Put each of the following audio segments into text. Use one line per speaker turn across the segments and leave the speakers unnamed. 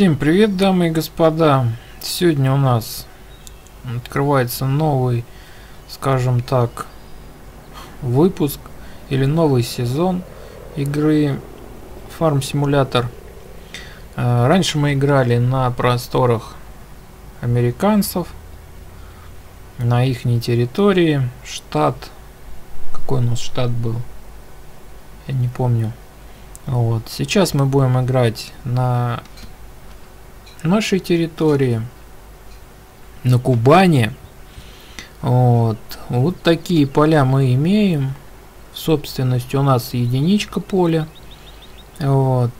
Всем привет, дамы и господа! Сегодня у нас открывается новый, скажем так, выпуск или новый сезон игры Farm Simulator. Э, раньше мы играли на просторах американцев, на их территории, штат, какой у нас штат был, я не помню. Вот. Сейчас мы будем играть на нашей территории, на Кубани. Вот. Вот такие поля мы имеем. В собственности у нас единичка поля. Вот.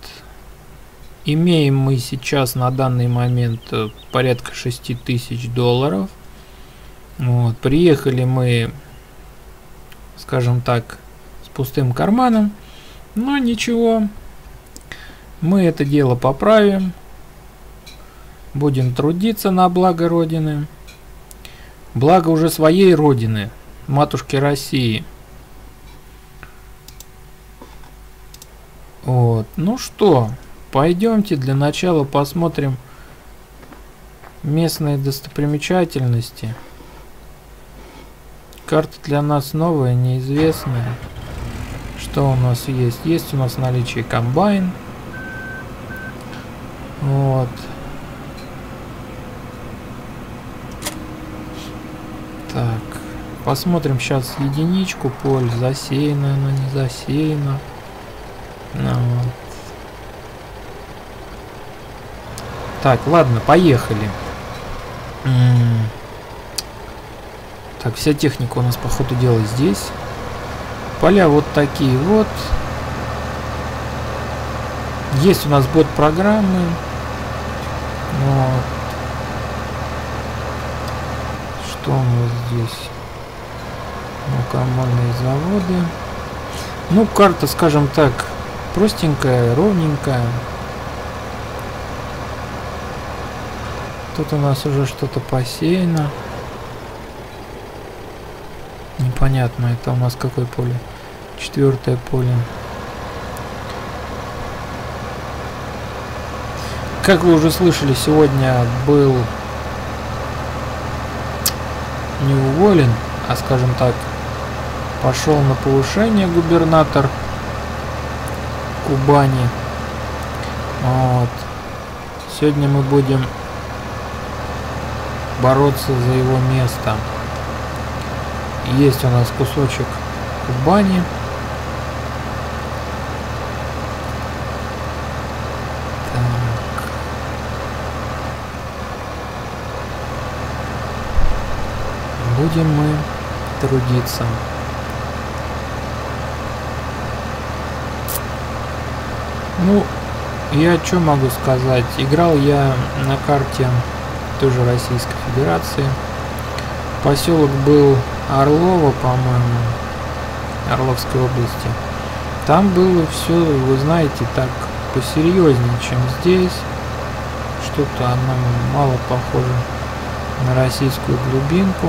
Имеем мы сейчас на данный момент э, порядка 6 тысяч долларов. Вот. Приехали мы, скажем так, с пустым карманом. Но ничего. Мы это дело поправим. Будем трудиться на благо Родины. Благо уже своей Родины, матушки России. Вот, ну что, пойдемте для начала посмотрим местные достопримечательности. Карта для нас новая, неизвестная. Что у нас есть? Есть у нас наличие комбайн. Вот. Так, посмотрим сейчас единичку поль, засеяно она, не засеяно. Ну, вот. Так, ладно, поехали. Так, вся техника у нас по ходу дела здесь. Поля вот такие вот. Есть у нас бот программы. Вот. Что у нас здесь? Мукомольные заводы. Ну, карта, скажем так, простенькая, ровненькая. Тут у нас уже что-то посеяно. Непонятно, это у нас какое поле? Четвертое поле. Как вы уже слышали, сегодня был не уволен, а скажем так, пошел на повышение губернатор Кубани. Вот. Сегодня мы будем бороться за его место. Есть у нас кусочек Кубани. Будем мы трудиться. Ну, я что могу сказать? Играл я на карте тоже Российской Федерации. Поселок был Орлово, по-моему, Орловской области. Там было все, вы знаете, так посерьезнее, чем здесь. Что-то оно мало похоже на российскую глубинку.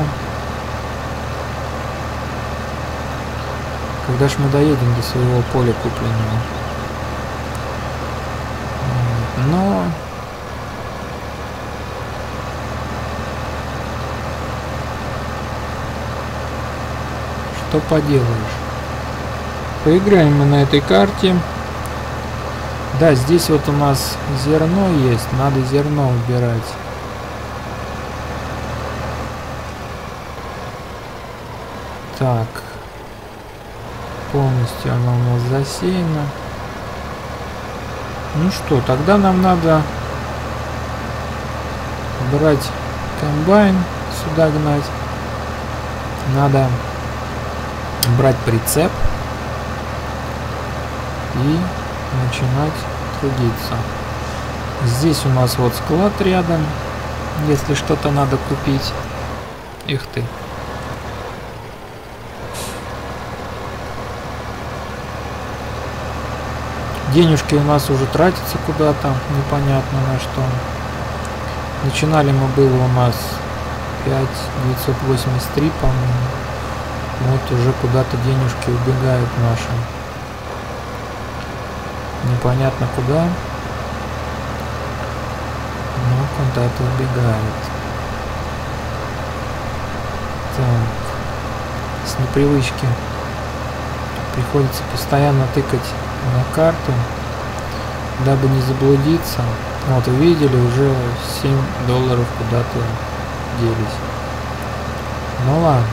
Когда ж мы доедем до своего поля купленного? Но... Что поделаешь? Поиграем мы на этой карте. Да, здесь вот у нас зерно есть. Надо зерно убирать. Так полностью она у нас засеяна. Ну что, тогда нам надо брать комбайн, сюда гнать. Надо брать прицеп и начинать трудиться. Здесь у нас вот склад рядом, если что-то надо купить. Их ты. Денежки у нас уже тратятся куда-то, непонятно на что. Начинали мы было у нас 5983, по-моему. Вот уже куда-то денежки убегают наши. Непонятно куда. куда-то убегает. Так. С непривычки приходится постоянно тыкать на карту, дабы не заблудиться. Вот увидели, уже 7 долларов куда-то делись. Ну ладно.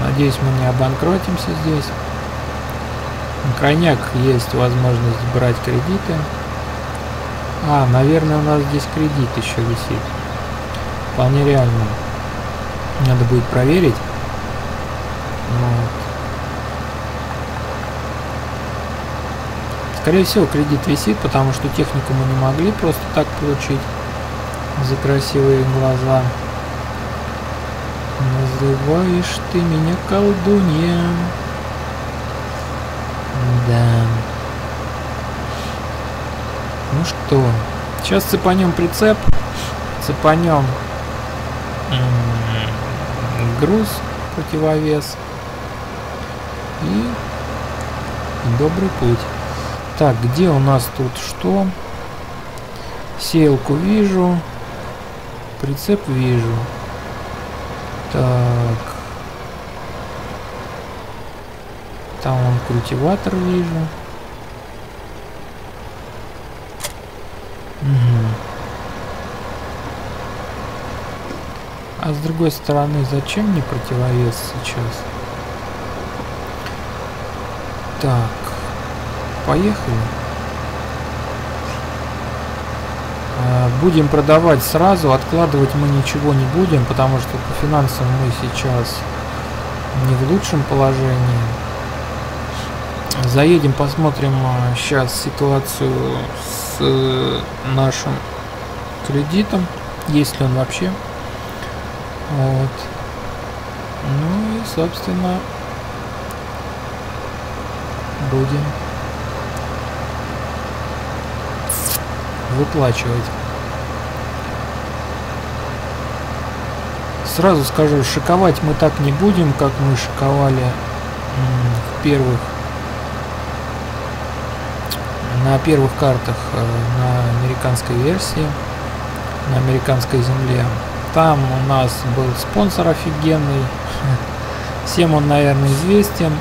Надеюсь, мы не обанкротимся здесь. На есть возможность брать кредиты. А, наверное, у нас здесь кредит еще висит. Вполне реально. Надо будет проверить. Вот. Скорее всего, кредит висит, потому что технику мы не могли просто так получить за красивые глаза. Называешь ты меня колдунья. Да. Ну что, сейчас цепанем прицеп, цепанем груз, противовес и добрый путь. Так, где у нас тут что? Сеялку вижу, прицеп вижу. Так. Там он культиватор вижу. Угу. А с другой стороны, зачем мне противовес сейчас? Так. Поехали. А, будем продавать сразу, откладывать мы ничего не будем, потому что по финансам мы сейчас не в лучшем положении. Заедем, посмотрим сейчас а, ситуацию с э, нашим кредитом, есть ли он вообще. Вот. Ну и, собственно, будем выплачивать. Сразу скажу, шиковать мы так не будем, как мы шиковали в первых на первых картах э, на американской версии, на американской земле. Там у нас был спонсор офигенный. Всем он, наверное, известен,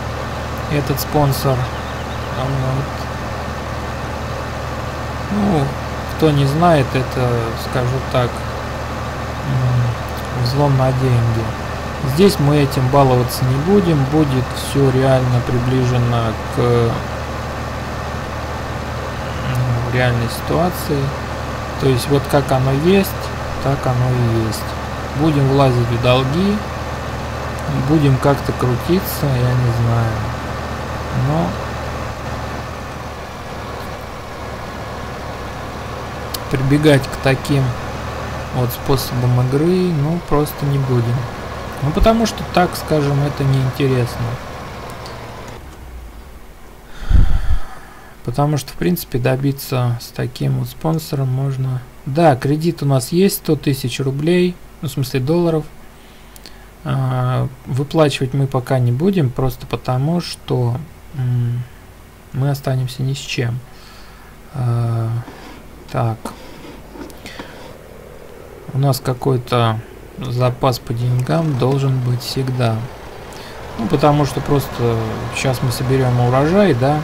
этот спонсор. Вот. Ну, кто не знает, это, скажу так, взлом на деньги. Здесь мы этим баловаться не будем, будет все реально приближено к реальной ситуации. То есть вот как оно есть, так оно и есть. Будем влазить в долги, будем как-то крутиться, я не знаю. Но прибегать к таким вот способам игры, ну, просто не будем. Ну, потому что, так скажем, это неинтересно. Потому что, в принципе, добиться с таким вот спонсором можно... Да, кредит у нас есть, 100 тысяч рублей, ну, в смысле долларов. А, выплачивать мы пока не будем, просто потому что мы останемся ни с чем. Так. У нас какой-то запас по деньгам должен быть всегда. Ну, потому что просто сейчас мы соберем урожай, да,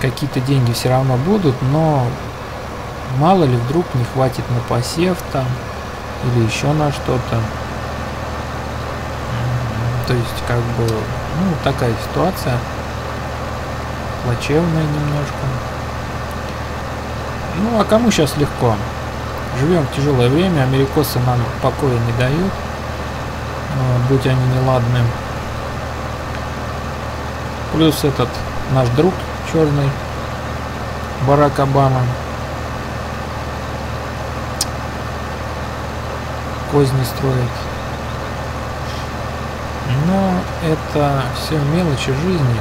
какие-то деньги все равно будут, но мало ли вдруг не хватит на посев там или еще на что-то. То есть, как бы, ну, такая ситуация плачевная немножко. Ну, а кому сейчас легко? Живем в тяжелое время, америкосы нам покоя не дают, будь они неладны. Плюс этот наш друг черный, Барак Обама. Козни строит. Но это все мелочи жизни.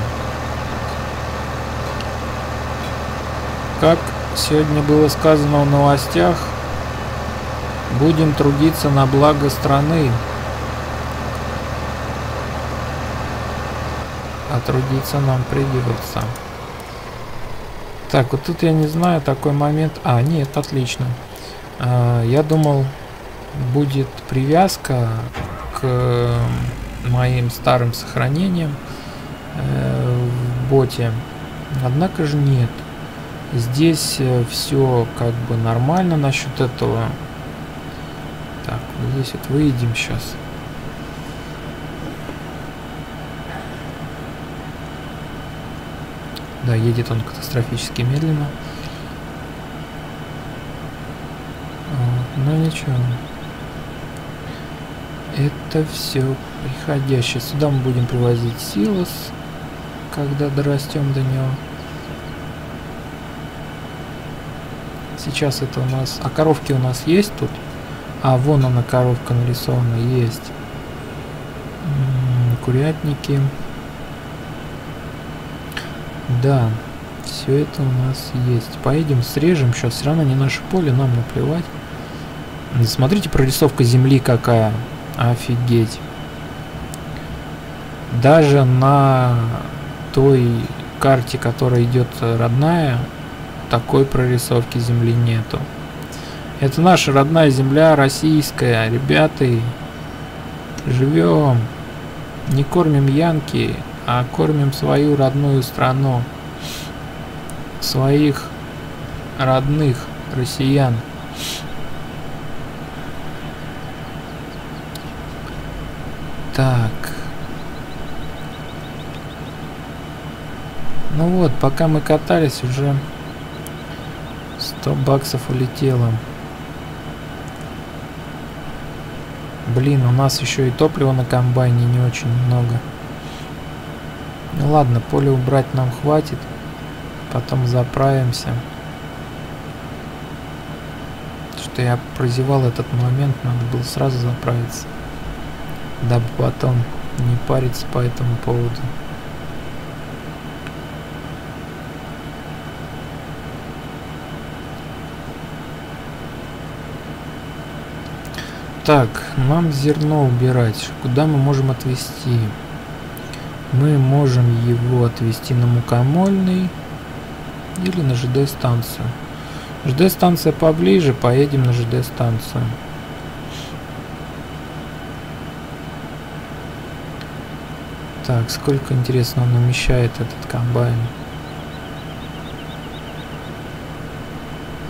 Как сегодня было сказано в новостях, Будем трудиться на благо страны. А трудиться нам придется. Так, вот тут я не знаю такой момент. А, нет, отлично. А, я думал, будет привязка к моим старым сохранениям э, в боте. Однако же нет. Здесь э, все как бы нормально насчет этого. Так, вот здесь вот выйдем сейчас. Да, едет он катастрофически медленно. Вот, но ничего. Это все приходящее. Сюда мы будем привозить силос, когда дорастем до него. Сейчас это у нас... А коровки у нас есть тут? А, вон она, коровка нарисована, есть. Курятники. Да, все это у нас есть. Поедем, срежем. Сейчас все равно не наше поле, нам наплевать. Смотрите, прорисовка земли какая. Офигеть. Даже на той карте, которая идет родная, такой прорисовки земли нету. Это наша родная земля, российская. Ребята, живем. Не кормим янки, а кормим свою родную страну. Своих родных россиян. Так. Ну вот, пока мы катались, уже 100 баксов улетело. Блин, у нас еще и топлива на комбайне не очень много. Ну ладно, поле убрать нам хватит. Потом заправимся. Что я прозевал этот момент, надо было сразу заправиться. Дабы потом не париться по этому поводу. Так, нам зерно убирать. Куда мы можем отвезти? Мы можем его отвезти на мукомольный или на ЖД-станцию. ЖД-станция поближе, поедем на ЖД-станцию. Так, сколько, интересно, он умещает этот комбайн?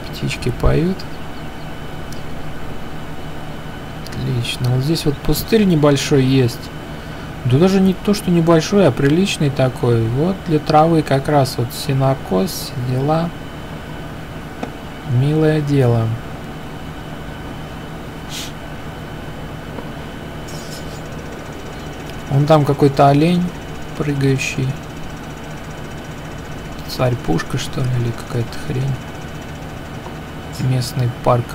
Птички поют. Отлично. Вот здесь вот пустырь небольшой есть. Да даже не то, что небольшой, а приличный такой. Вот для травы как раз вот синокос, дела. Милое дело. Он там какой-то олень прыгающий. Царь-пушка, что ли, или какая-то хрень. Местный парк.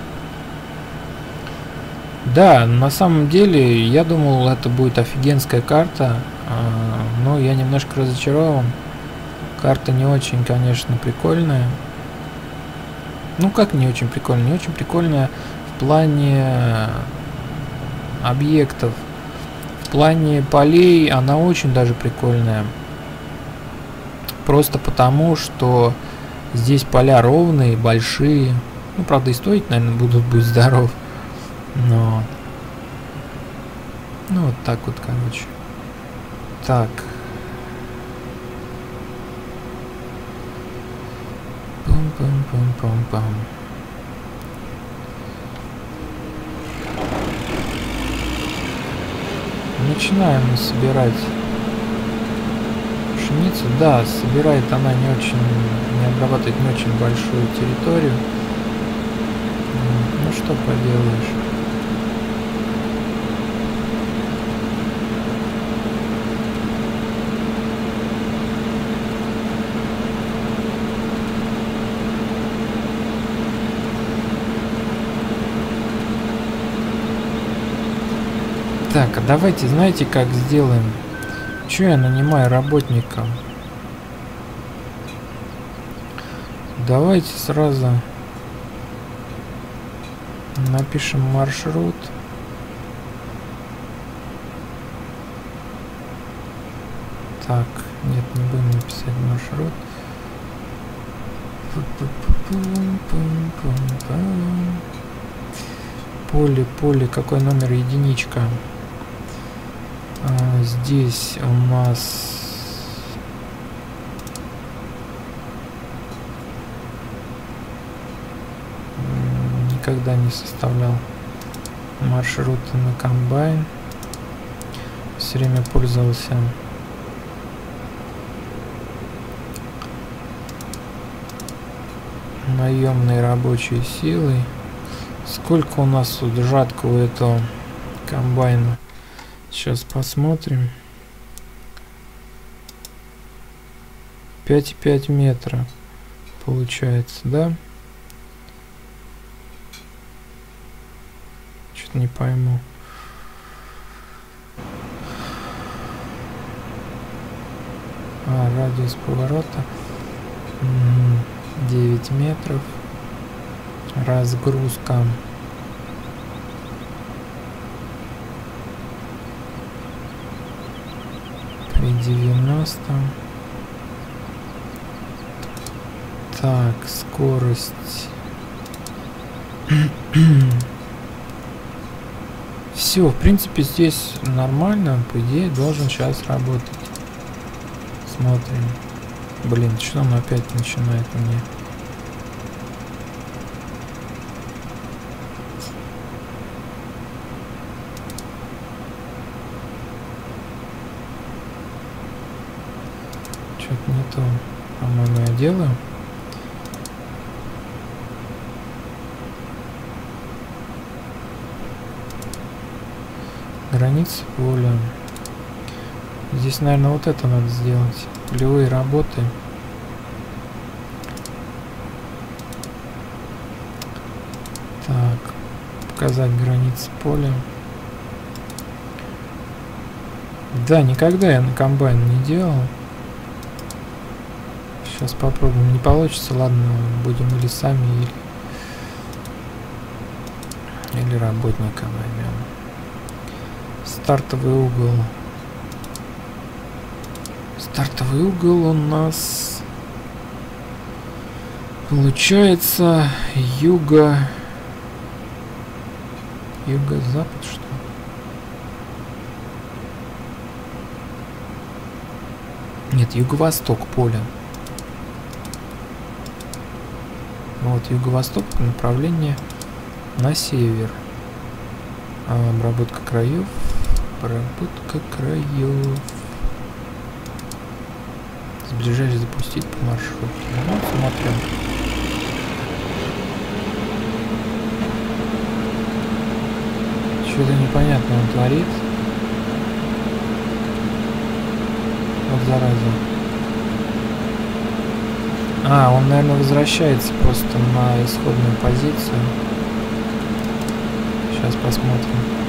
Да, на самом деле, я думал, это будет офигенская карта, а, но я немножко разочарован. Карта не очень, конечно, прикольная. Ну, как не очень прикольная? Не очень прикольная в плане объектов. В плане полей она очень даже прикольная. Просто потому, что здесь поля ровные, большие. Ну, правда, и стоить, наверное, будут, будь здоров. Но... Ну, вот так вот, короче. Так. Пум-пум-пум-пум-пум. Начинаем собирать пшеницу. Да, собирает она не очень, не обрабатывает не очень большую территорию. Ну что поделаешь. Так, а давайте, знаете, как сделаем? Че я нанимаю работника? Давайте сразу напишем маршрут. Так, нет, не будем написать маршрут. Поле, поле, какой номер единичка? Здесь у нас никогда не составлял маршруты на комбайн. Все время пользовался наемной рабочей силой. Сколько у нас тут жатка у этого комбайна? Сейчас посмотрим. 5,5 метра получается, да? Что-то не пойму. А, радиус поворота. 9 метров. Разгрузка. При 90. Так, скорость. Все, в принципе, здесь нормально. По идее, должен сейчас работать. Смотрим. Блин, что он опять начинает мне? Что-то не то, по-моему, я делаю. Границы поля. Здесь, наверное, вот это надо сделать. Полевые работы. Так, показать границы поля. Да, никогда я на комбайн не делал. Сейчас попробуем. Не получится, ладно, будем или сами, или, или работника возьмем. Стартовый угол. Стартовый угол у нас получается юго юго-запад что нет юго-восток поля вот юго-восток направление на север а, обработка краев обработка краев Ближайший запустить по маршруту. Ну, смотрим. Что-то непонятно он творит. Вот зараза. А, он, наверное, возвращается просто на исходную позицию. Сейчас посмотрим.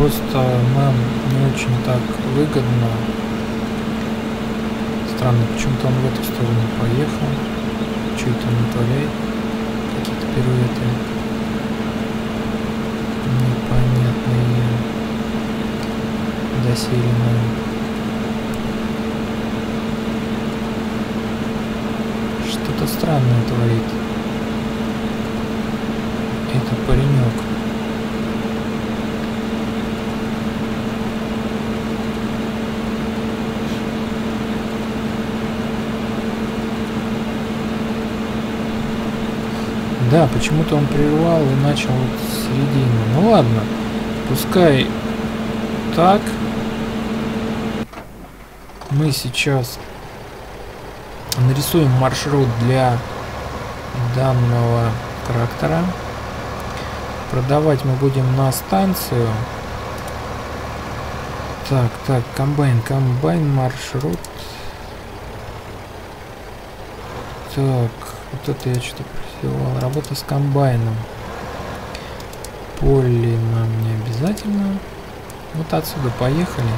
просто нам не очень так выгодно. Странно, почему-то он в эту сторону поехал. Что это он творяет? Какие-то. Непонятные. Доселе Что-то странное творит. Это паренек. Да, почему-то он прервал и начал вот с середины. Ну ладно, пускай так. Мы сейчас нарисуем маршрут для данного трактора. Продавать мы будем на станцию. Так, так, комбайн, комбайн, маршрут. Так, вот это я что-то сделал. Работа с комбайном. Поле нам не обязательно. Вот отсюда поехали.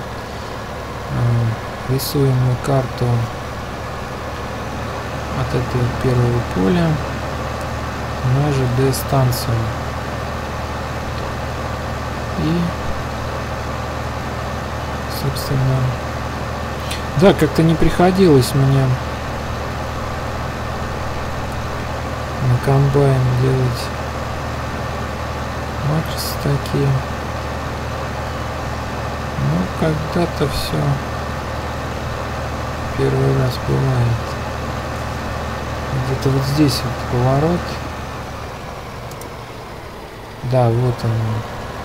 А, рисуем мы карту от этого первого поля на ЖД станцию. И собственно... Да, как-то не приходилось мне комбайн делать матрицы такие. Ну, когда-то все первый раз бывает. Где-то вот здесь вот поворот. Да, вот он.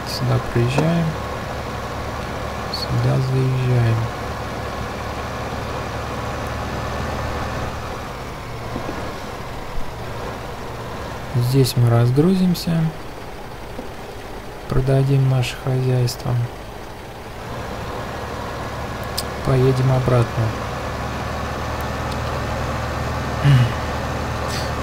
Сюда приезжаем. Сюда заезжаем. Здесь мы разгрузимся. Продадим наше хозяйство. Поедем обратно.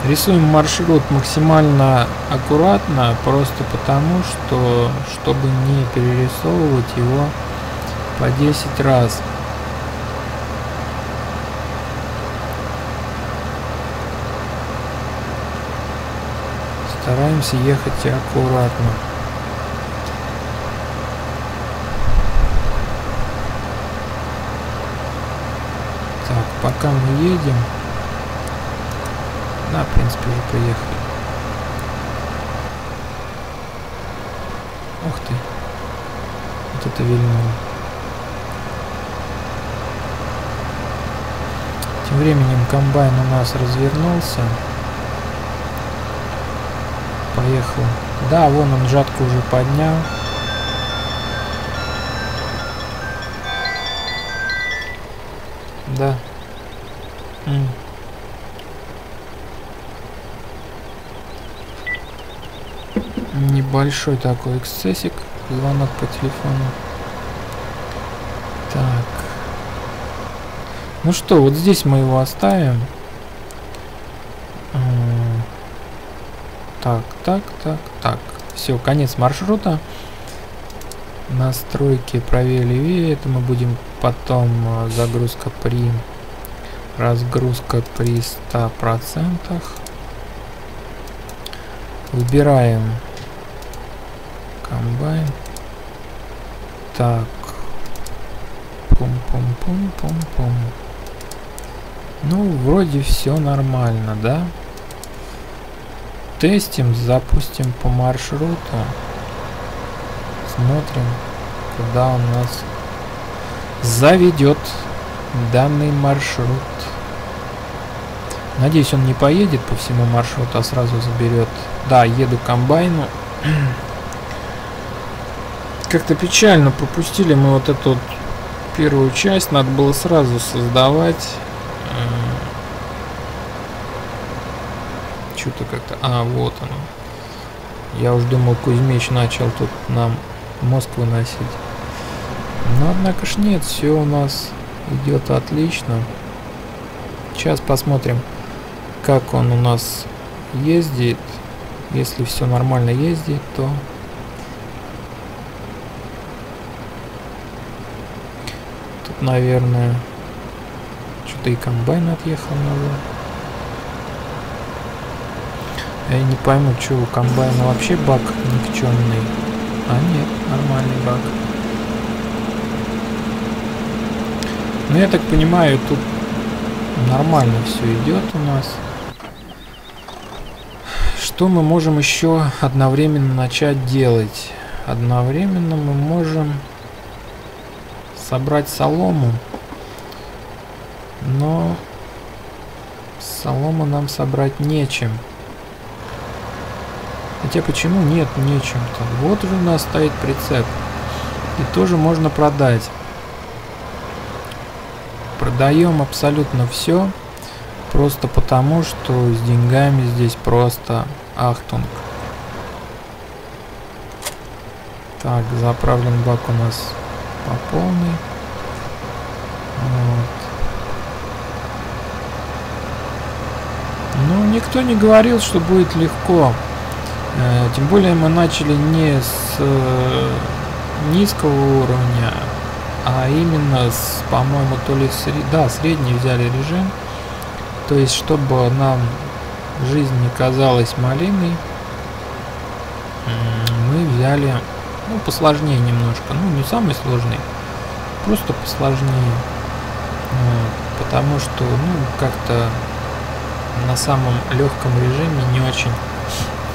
Рисуем маршрут максимально аккуратно, просто потому, что, чтобы не перерисовывать его по 10 раз. Стараемся ехать аккуратно. Так, пока мы едем, да, принципе, уже приехали. Ух ты. Вот это вильнуло. Тем временем комбайн у нас развернулся. Поехал. Да, вон он жатку уже поднял. Да. М. Небольшой такой эксцессик. Звонок по телефону. Так. Ну что, вот здесь мы его оставим. Так, так, так, так. Все, конец маршрута. Настройки правее левее. Это мы будем потом а, загрузка при разгрузка при 100%. Выбираем комбайн. Так. Пум-пум-пум-пум-пум. Ну, вроде все нормально, да? Тестим, запустим по маршруту. Смотрим, куда у нас заведет данный маршрут. Надеюсь, он не поедет по всему маршруту, а сразу заберет. Да, еду комбайну. Как-то печально пропустили мы вот эту вот первую часть. Надо было сразу создавать. Что-то как-то... А, вот оно. Я уж думал, Кузьмич начал тут нам мозг выносить. Но однако ж нет, все у нас идет отлично. Сейчас посмотрим, как он у нас ездит. Если все нормально ездит, то... Тут, наверное, что-то и комбайн отъехал назад. Я не пойму, что у комбайна вообще бак никчемный. А нет, нормальный бак. Ну я так понимаю, тут нормально все идет у нас. Что мы можем еще одновременно начать делать? Одновременно мы можем собрать солому. Но солому нам собрать нечем. Хотя почему нет, нечем-то. Вот уже у нас стоит прицеп. И тоже можно продать. Продаем абсолютно все. Просто потому, что с деньгами здесь просто ахтунг. Так, заправлен бак у нас по полной. Вот. Ну, никто не говорил, что будет легко. Э, тем более мы начали не с э, низкого уровня, а именно с, по-моему, то ли сред... да, средний взяли режим. То есть, чтобы нам жизнь не казалась малиной, мы взяли, ну, посложнее немножко, ну, не самый сложный, просто посложнее. Потому что, ну, как-то на самом легком режиме не очень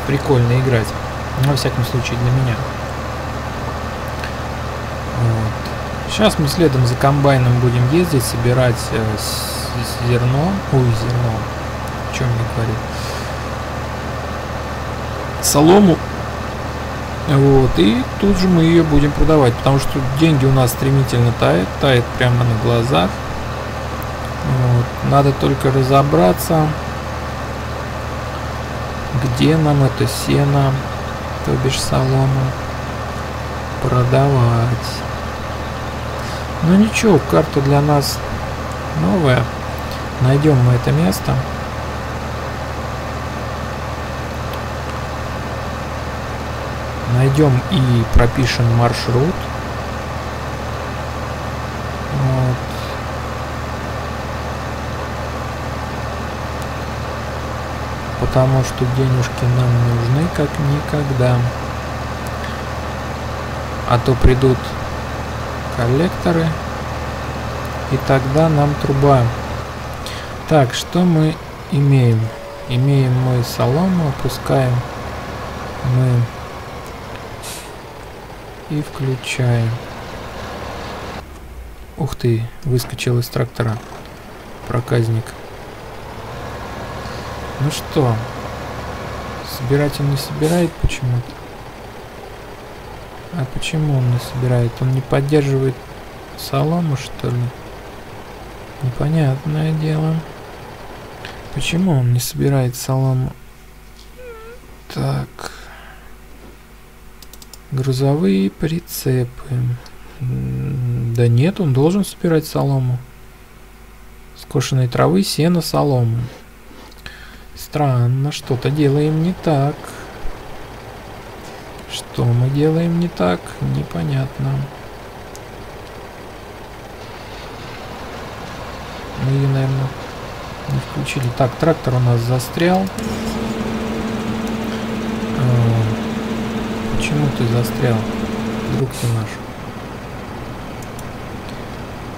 прикольно играть. Во всяком случае, для меня. Вот. Сейчас мы следом за комбайном будем ездить, собирать э, зерно. Ой, зерно. О чем я говорил? Солому. Вот, и тут же мы ее будем продавать, потому что деньги у нас стремительно тает, тает прямо на глазах. Вот, надо только разобраться, где нам это сено, то бишь солому, продавать. Ну ничего, карта для нас новая. Найдем мы это место. Найдем и пропишем маршрут. Вот. Потому что денежки нам нужны как никогда. А то придут коллекторы. И тогда нам труба. Так, что мы имеем? Имеем мы солому, опускаем мы и включаем. Ух ты, выскочил из трактора проказник. Ну что, собирать он не собирает почему-то? А почему он не собирает? Он не поддерживает солому, что ли? Непонятное дело. Почему он не собирает солому? Так. Грузовые прицепы. Да нет, он должен собирать солому. Скошенной травы, сено, солому. Странно, что-то делаем не так. Что мы делаем не так, непонятно. Мы ее, наверное, не включили. Так, трактор у нас застрял. Почему ты застрял, друг ты наш?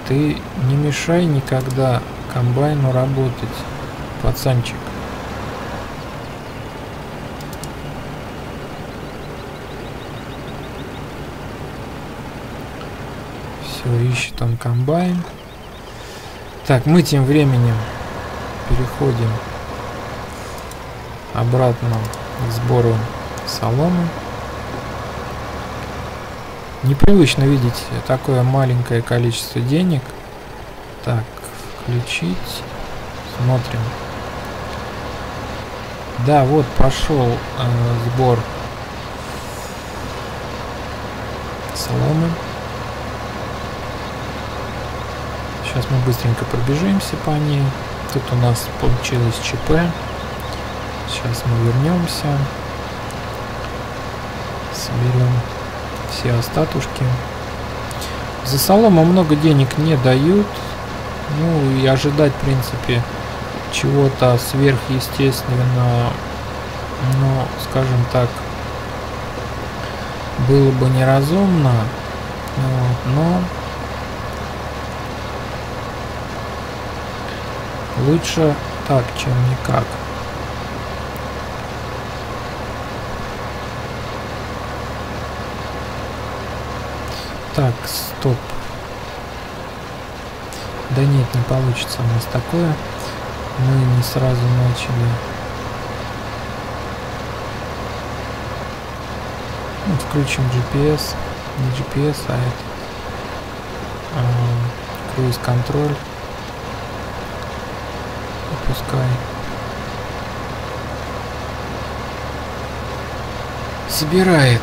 Ты не мешай никогда комбайну работать, пацанчик. Все, ищет он комбайн. Так, мы тем временем переходим обратно к сбору соломы. Непривычно видеть такое маленькое количество денег. Так, включить. Смотрим. Да, вот пошел э, сбор соломы. Сейчас мы быстренько пробежимся по ней. Тут у нас получилось ЧП. Сейчас мы вернемся. Соберем все остатушки. За солому много денег не дают. Ну и ожидать, в принципе, чего-то сверхъестественного, ну, скажем так, было бы неразумно. Вот, но лучше так, чем никак. Так, стоп. Да нет, не получится у нас такое. Мы не сразу начали. Вот включим GPS. Не GPS, а это. А, круиз-контроль. Опускай. Собирает.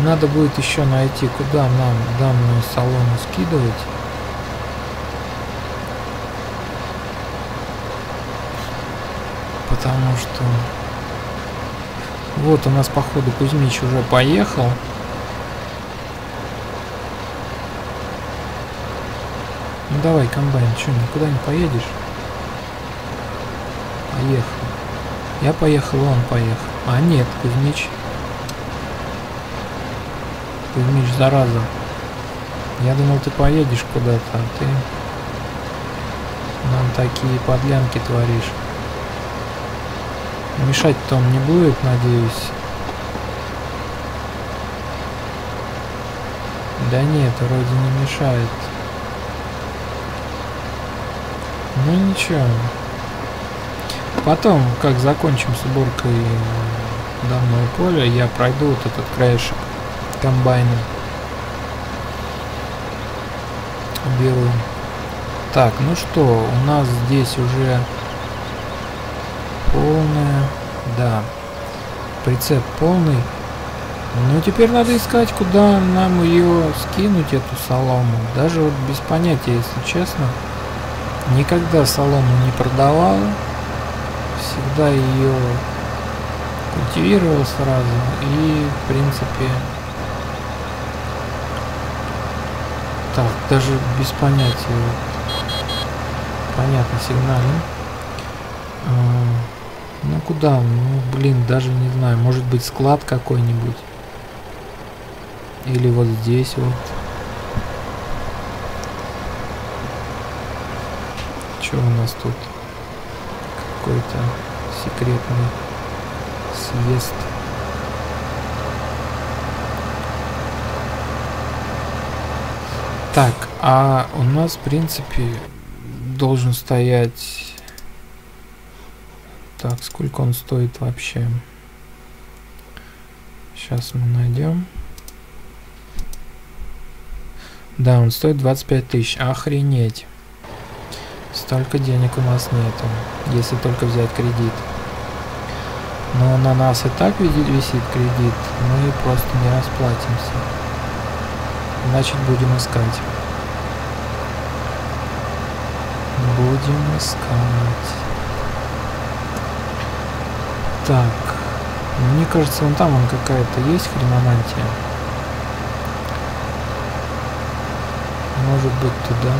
Надо будет еще найти, куда нам данную салону скидывать. Потому что... Вот у нас, походу, Кузьмич уже поехал. Ну давай, комбайн, что, никуда не поедешь? Поехал. Я поехал, он поехал. А нет, Кузьмич Кузьмич, зараза. Я думал, ты поедешь куда-то, а ты нам такие подлянки творишь. Мешать-то он не будет, надеюсь. Да нет, вроде не мешает. Ну ничего. Потом, как закончим с уборкой данного поля, я пройду вот этот краешек комбайна. Беру. Так, ну что, у нас здесь уже полная, да, прицеп полный. Ну, теперь надо искать, куда нам ее скинуть, эту солому. Даже вот без понятия, если честно. Никогда солому не продавал. Всегда ее культивировал сразу. И, в принципе... Так, даже без понятия. Понятно, сигнально. А, ну куда? Ну блин, даже не знаю. Может быть склад какой-нибудь. Или вот здесь вот. Что у нас тут? Какой-то секретный съезд. Так, а у нас, в принципе, должен стоять... Так, сколько он стоит вообще? Сейчас мы найдем. Да, он стоит 25 тысяч. Охренеть. Столько денег у нас нету, если только взять кредит. Но на нас и так висит кредит, мы просто не расплатимся. Значит, будем искать. Будем искать. Так. Мне кажется, вон там он какая-то есть хреномантия. Может быть туда.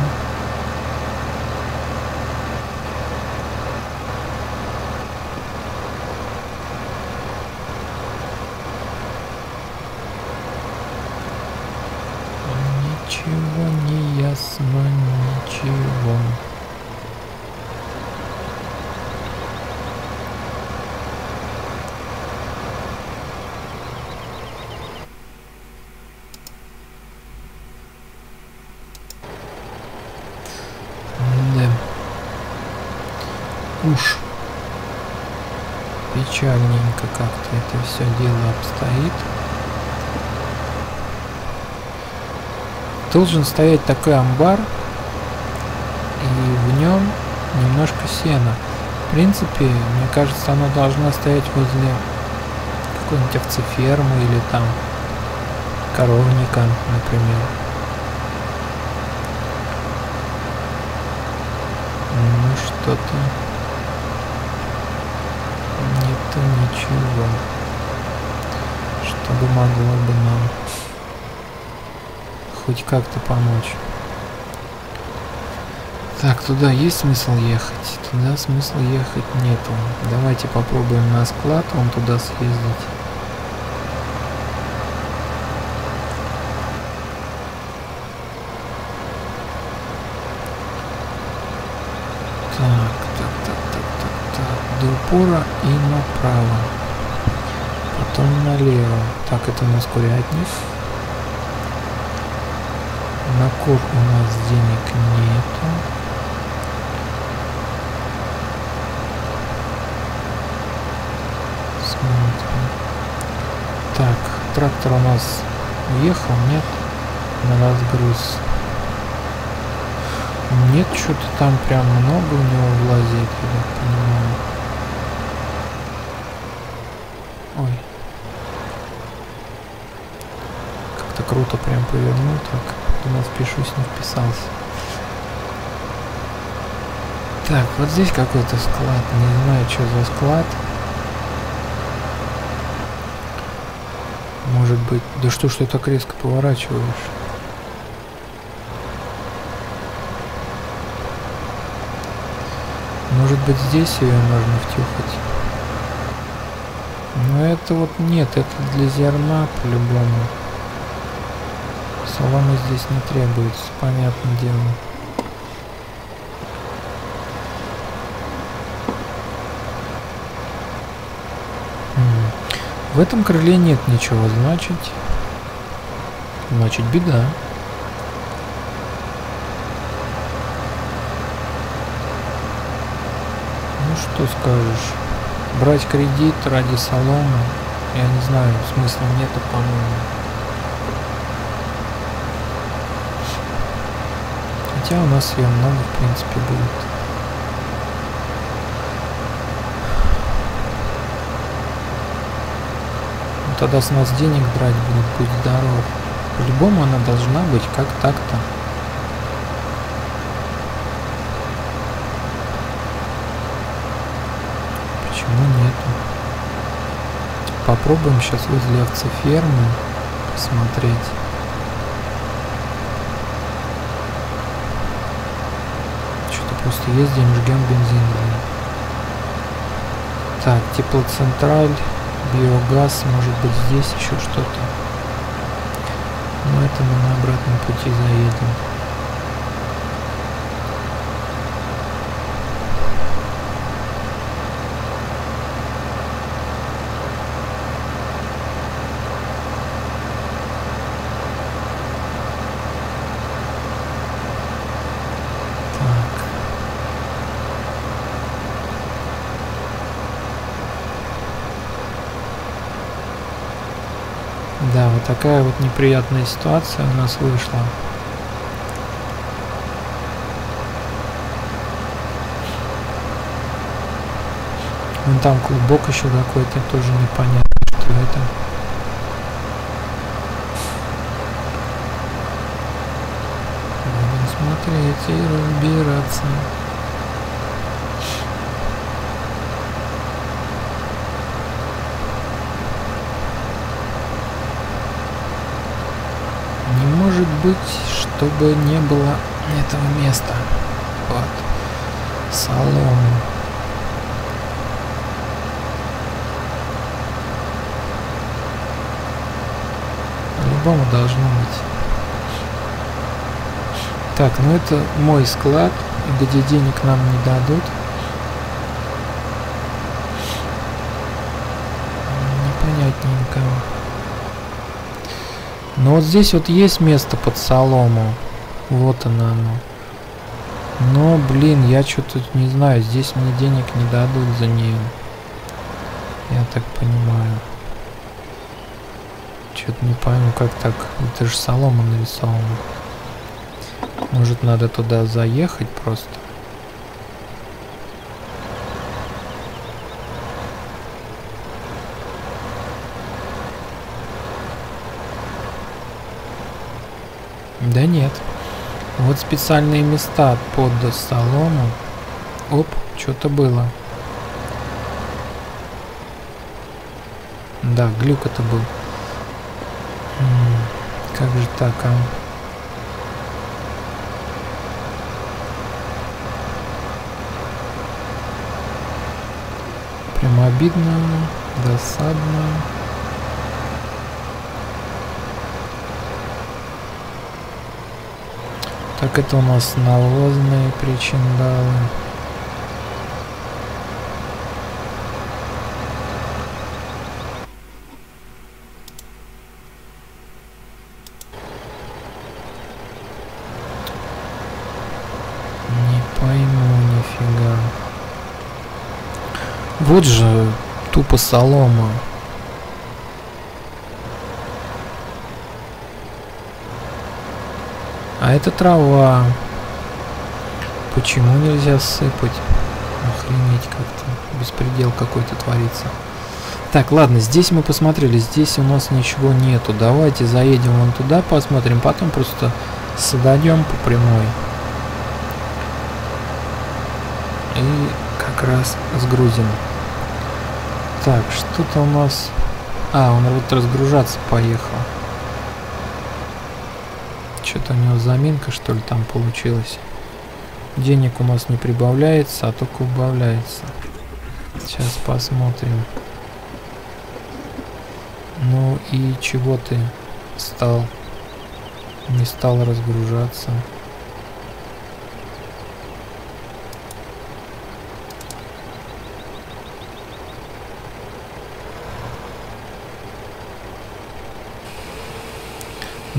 Ничего не ясно, ничего. уж печальненько как-то это все дело обстоит. Должен стоять такой амбар, и в нем немножко сена. В принципе, мне кажется, оно должно стоять возле какой-нибудь овцефермы или там коровника, например. Ну что-то нету ничего, чтобы могло бы нам хоть как-то помочь. Так, туда есть смысл ехать? Туда смысла ехать нету. Давайте попробуем на склад, он туда съездить. упора и направо. Потом налево. Так, это у нас курятник. На кур у нас денег нету. Смотрим. Так, трактор у нас уехал, нет? На разгруз. Нет, что-то там прям много у него влазит, я так понимаю. Ой. Как-то круто прям повернул так. Думал, впишусь, не вписался. Так, вот здесь какой-то склад. Не знаю, что за склад. Может быть... Да что ж ты так резко поворачиваешь? Может быть здесь ее можно втюхать? Но это вот нет, это для зерна по-любому. Солома здесь не требуется, понятное дело. В этом крыле нет ничего, значит... Значит, беда. Ну, что скажешь. Брать кредит ради соломы, я не знаю, смысла нету, по-моему. Хотя у нас ее много, в принципе, будет. тогда с нас денег брать будут, будь здоров. По-любому она должна быть как так-то. Почему нету? Попробуем сейчас возле овцефермы посмотреть. Просто ездим, жгем бензин. Так, теплоцентраль биогаз, может быть здесь еще что-то. Но это мы на обратном пути заедем. Да, вот такая вот неприятная ситуация у нас вышла. Вон там клубок еще какой-то, тоже непонятно, что это. Будем смотреть и разбираться. Быть, чтобы не было этого места под салоном. По-любому должно быть. Так, ну это мой склад, где денег нам не дадут. Но вот здесь вот есть место под солому. Вот оно оно. Но, блин, я что-то не знаю. Здесь мне денег не дадут за нее. Я так понимаю. Что-то не пойму, как так. Это же солома нарисована. Может, надо туда заехать просто? Да нет. Вот специальные места под солому. Оп, что-то было. Да, глюк это был. Как же так, а? Прям обидно, досадно. Так это у нас навозные причиндалы. Не пойму нифига. Вот же тупо солома. Это трава. Почему нельзя сыпать? Охренеть как-то. Беспредел какой-то творится. Так, ладно, здесь мы посмотрели. Здесь у нас ничего нету. Давайте заедем вон туда, посмотрим. Потом просто сададем по прямой. И как раз сгрузим. Так, что-то у нас... А, он вот разгружаться поехал. Что-то у него заминка, что ли, там получилась. Денег у нас не прибавляется, а только убавляется. Сейчас посмотрим. Ну и чего ты стал Не стал разгружаться.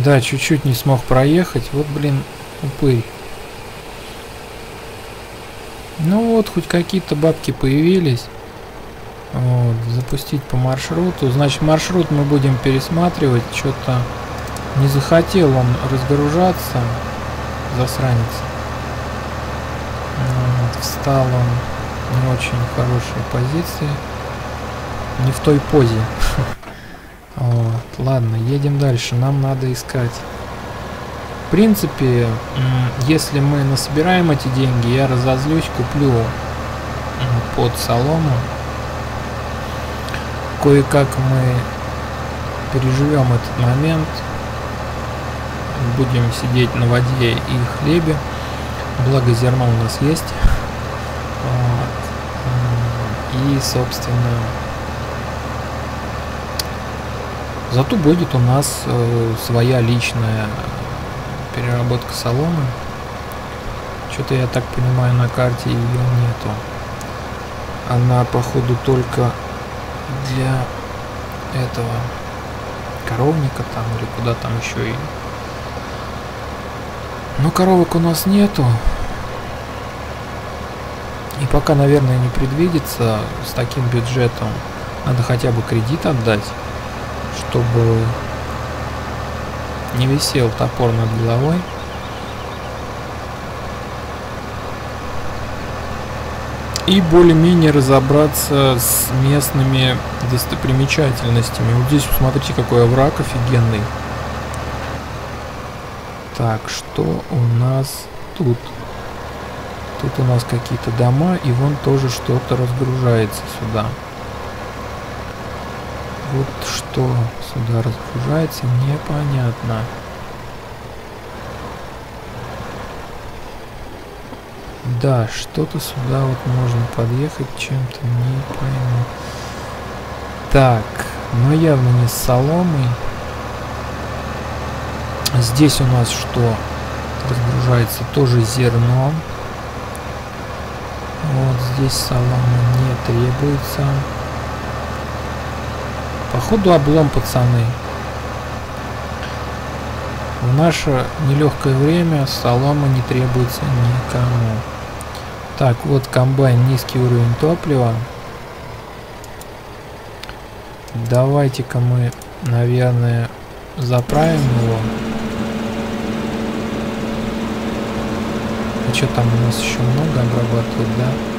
Да, чуть-чуть не смог проехать. Вот, блин, упырь. Ну вот, хоть какие-то бабки появились. Вот, запустить по маршруту. Значит, маршрут мы будем пересматривать. Что-то не захотел он разгружаться. Засранец. Вот, встал он не очень хорошей позиции. Не в той позе. Ладно, едем дальше. Нам надо искать. В принципе, если мы насобираем эти деньги, я разозлюсь, куплю под солому. Кое-как мы переживем этот момент. Будем сидеть на воде и хлебе. Благо зерно у нас есть. Вот. И, собственно, Зато будет у нас э, своя личная переработка соломы. Что-то я так понимаю на карте ее нету. Она походу только для этого коровника там или куда там еще и. Но коровок у нас нету. И пока, наверное, не предвидится с таким бюджетом. Надо хотя бы кредит отдать чтобы не висел топор над головой. И более-менее разобраться с местными достопримечательностями. Вот здесь, посмотрите, какой овраг офигенный. Так, что у нас тут? Тут у нас какие-то дома, и вон тоже что-то разгружается сюда. Вот что сюда разгружается, непонятно. Да, что-то сюда вот можно подъехать чем-то, не пойму. Так, но явно не с соломой. Здесь у нас что? Разгружается тоже зерно. Вот здесь солома не требуется. Походу облом, пацаны. В наше нелегкое время солома не требуется никому. Так, вот комбайн, низкий уровень топлива. Давайте-ка мы, наверное, заправим его. А что там у нас еще много обрабатывать, да?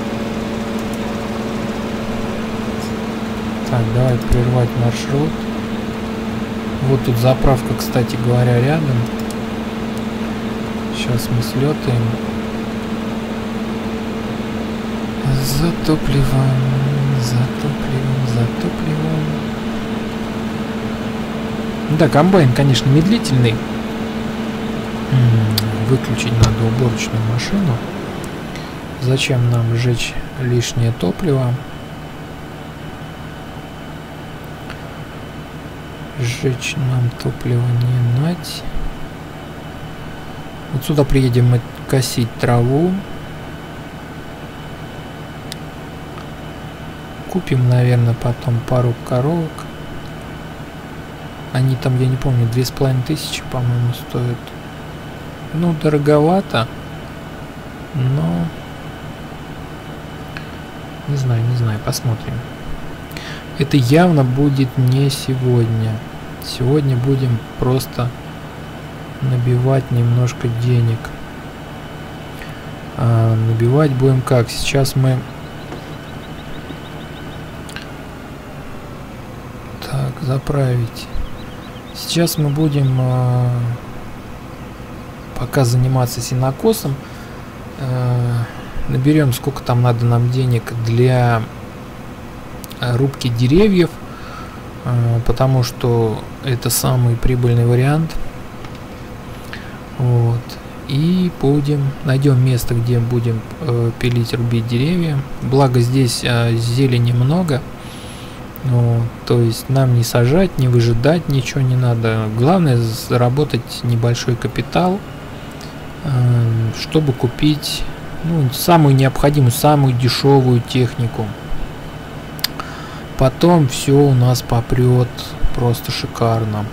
Так, давай прервать маршрут. Вот тут заправка, кстати говоря, рядом. Сейчас мы слетаем. За топливом, за топливом, за топливом. Да, комбайн, конечно, медлительный. Выключить надо уборочную машину. Зачем нам сжечь лишнее топливо? Сжечь нам топливо не нать. Вот сюда приедем мы косить траву. Купим, наверное, потом пару коровок. Они там, я не помню, две с половиной тысячи, по-моему, стоят. Ну, дороговато. Но... Не знаю, не знаю, посмотрим. Это явно будет не сегодня. Сегодня будем просто набивать немножко денег. А, набивать будем как? Сейчас мы... Так, заправить. Сейчас мы будем а, пока заниматься синокосом. А, наберем сколько там надо нам денег для рубки деревьев, э, потому что это самый прибыльный вариант. Вот. И будем, найдем место, где будем э, пилить, рубить деревья. Благо здесь э, зелени много. Ну, то есть нам не сажать, не выжидать, ничего не надо. Главное заработать небольшой капитал, э, чтобы купить ну, самую необходимую, самую дешевую технику. Потом все у нас попрет просто шикарно.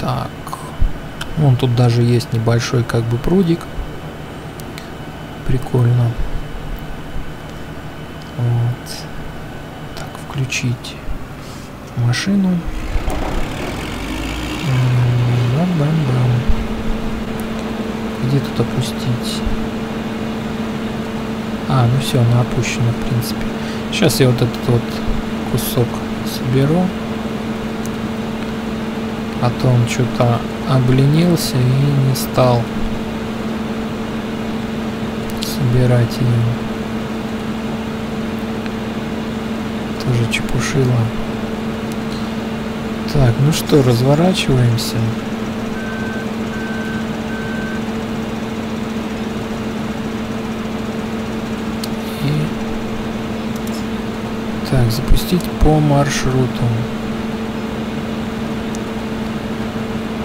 Так. Вон тут даже есть небольшой как бы прудик. Прикольно. Вот. Так, включить машину. Бам-бам-бам. Где тут опустить? А, ну все, она опущена, в принципе. Сейчас я вот этот вот кусок соберу. А то он что-то обленился и не стал собирать ее. Тоже чепушила. Так, ну что, разворачиваемся. Запустить по маршруту.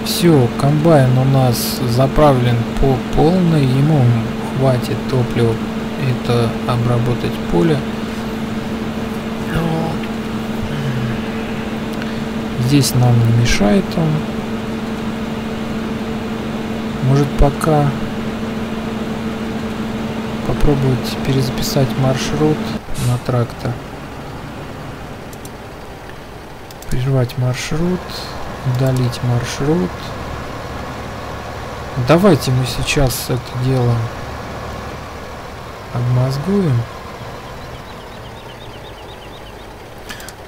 Все, комбайн у нас заправлен по полной, ему хватит топлива это обработать поле. Здесь нам не мешает он. Может пока попробовать перезаписать маршрут на трактор. Прервать маршрут удалить маршрут. Давайте мы сейчас это дело обмозгуем.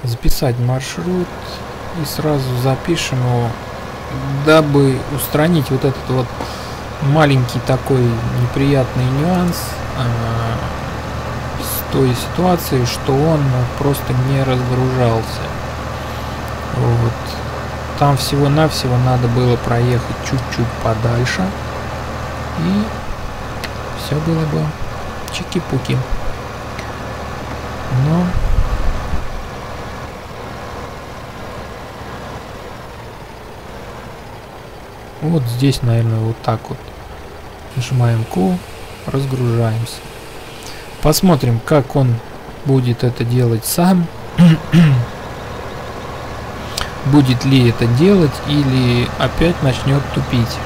Записать маршрут и сразу запишем его, дабы устранить вот этот вот маленький такой неприятный нюанс э, с той ситуации, что он просто не разгружался. Вот. Там всего-навсего надо было проехать чуть-чуть подальше. И все было бы чики-пуки. Но... Вот здесь, наверное, вот так вот. Нажимаем Q, разгружаемся. Посмотрим, как он будет это делать сам. будет ли это делать или опять начнет тупить.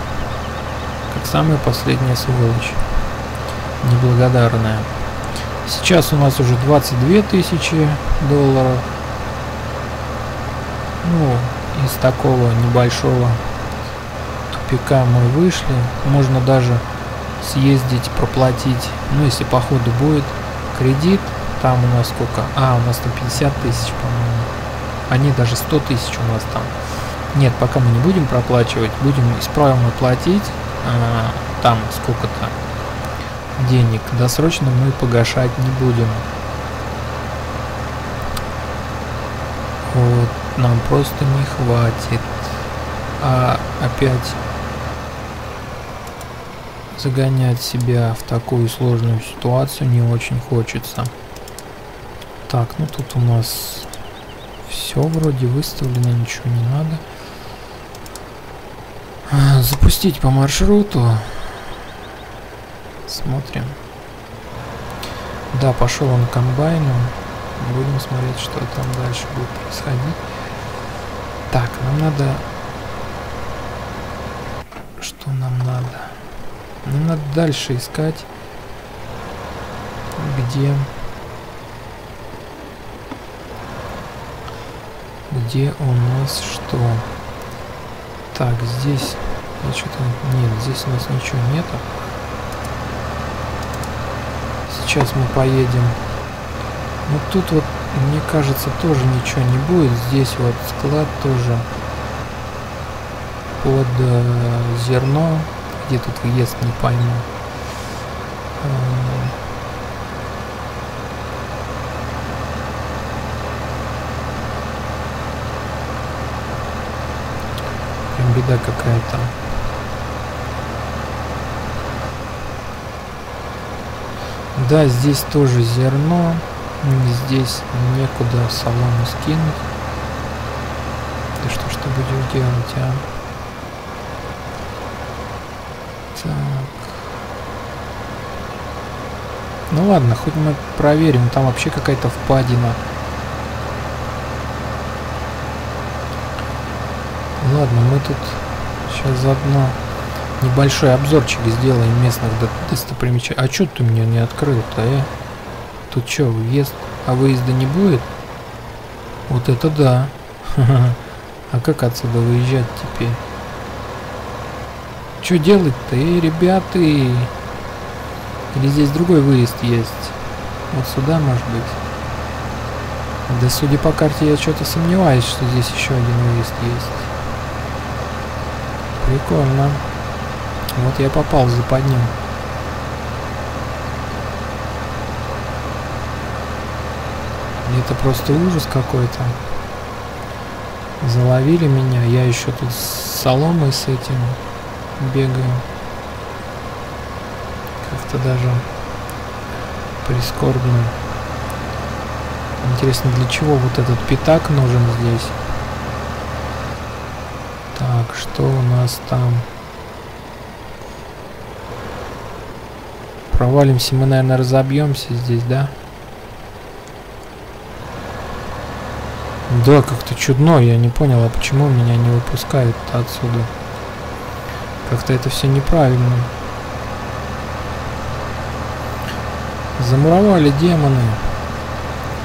Как самая последняя сволочь. Неблагодарная. Сейчас у нас уже 22 тысячи долларов. Ну, из такого небольшого тупика мы вышли. Можно даже съездить, проплатить. Ну, если по ходу будет кредит. Там у нас сколько? А, у нас там 50 тысяч, по-моему. Они даже 100 тысяч у нас там. Нет, пока мы не будем проплачивать, будем исправно платить э, там сколько-то денег. Досрочно мы погашать не будем. Вот, нам просто не хватит. А опять загонять себя в такую сложную ситуацию не очень хочется. Так, ну тут у нас все вроде выставлено, ничего не надо. А, запустить по маршруту. Смотрим. Да, пошел он комбайном. Будем смотреть, что там дальше будет происходить. Так, нам надо... Что нам надо? Нам надо дальше искать, где где у нас что? Так, здесь... Что-то... Нет, здесь у нас ничего нету. Сейчас мы поедем. Ну тут вот, мне кажется, тоже ничего не будет. Здесь вот склад тоже под э, зерно. Где тут въезд, не пойму. Беда какая-то. Да, здесь тоже зерно. Здесь некуда солому скинуть. Да что ж будешь делать, а? Так. Ну ладно, хоть мы проверим, там вообще какая-то впадина. Ладно, мы тут сейчас заодно небольшой обзорчик сделаем местных достопримечательностей. А что ты мне не открыл-то, э? Тут что, въезд, а выезда не будет? Вот это да. А как отсюда выезжать теперь? Что делать-то, эй, ребята? Или здесь другой выезд есть? Вот сюда, может быть? Да, судя по карте, я что-то сомневаюсь, что здесь еще один выезд есть. Прикольно. Вот я попал в западню. Это просто ужас какой-то. Заловили меня. Я еще тут с соломой с этим бегаю. Как-то даже прискорбно. Интересно, для чего вот этот пятак нужен здесь? Так, что у нас там? Провалимся, мы, наверное, разобьемся здесь, да? Да, как-то чудно, я не понял, а почему меня не выпускают отсюда? Как-то это все неправильно. Замуровали демоны.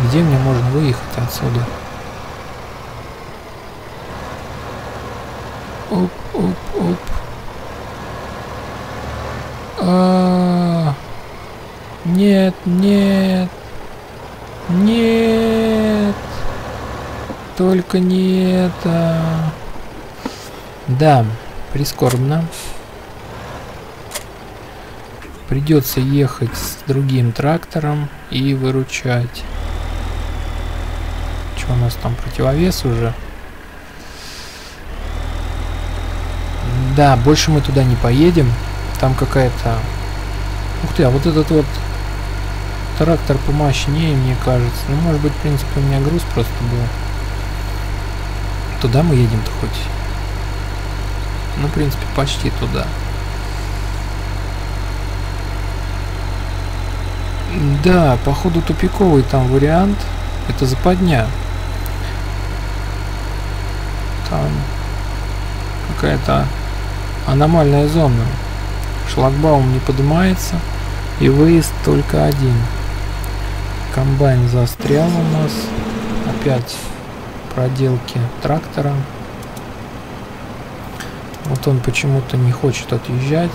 Где мне можно выехать отсюда? Оп, оп, оп. А -а -а. Нет, нет. Нет. Только не это. Да, прискорбно. Придется ехать с другим трактором и выручать. Что у нас там, противовес уже? Да, больше мы туда не поедем. Там какая-то... Ух ты, а вот этот вот трактор помощнее, мне кажется. Ну, может быть, в принципе, у меня груз просто был. Туда мы едем-то хоть? Ну, в принципе, почти туда. Да, походу тупиковый там вариант. Это западня. Там какая-то аномальная зона. Шлагбаум не поднимается. И выезд только один. Комбайн застрял у нас. Опять проделки трактора. Вот он почему-то не хочет отъезжать.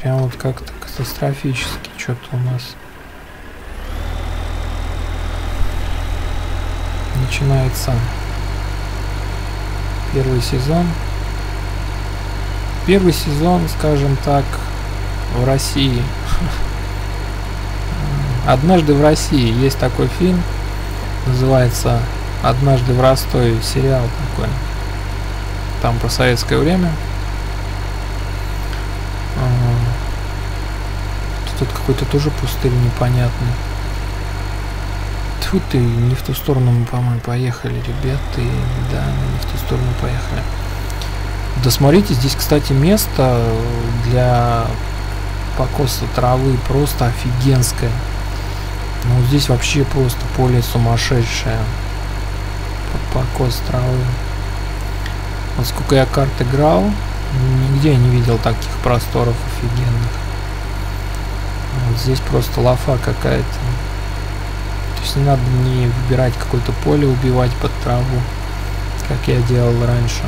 Прям вот как-то катастрофически что-то у нас начинается первый сезон. Первый сезон, скажем так, в России Однажды в России есть такой фильм, называется Однажды в Ростове, сериал такой. Там про советское время. А, тут какой-то тоже пустырь непонятный. Ты, не в ту сторону мы, по-моему, поехали, ребята. Да, не в ту сторону поехали. Да смотрите, здесь, кстати, место для покоса травы просто офигенское. Ну здесь вообще просто поле сумасшедшее. Покос травы. Вот сколько я карт играл, нигде не видел таких просторов офигенных. Вот здесь просто лафа какая-то. Есть не надо не выбирать какое-то поле, убивать под траву, как я делал раньше.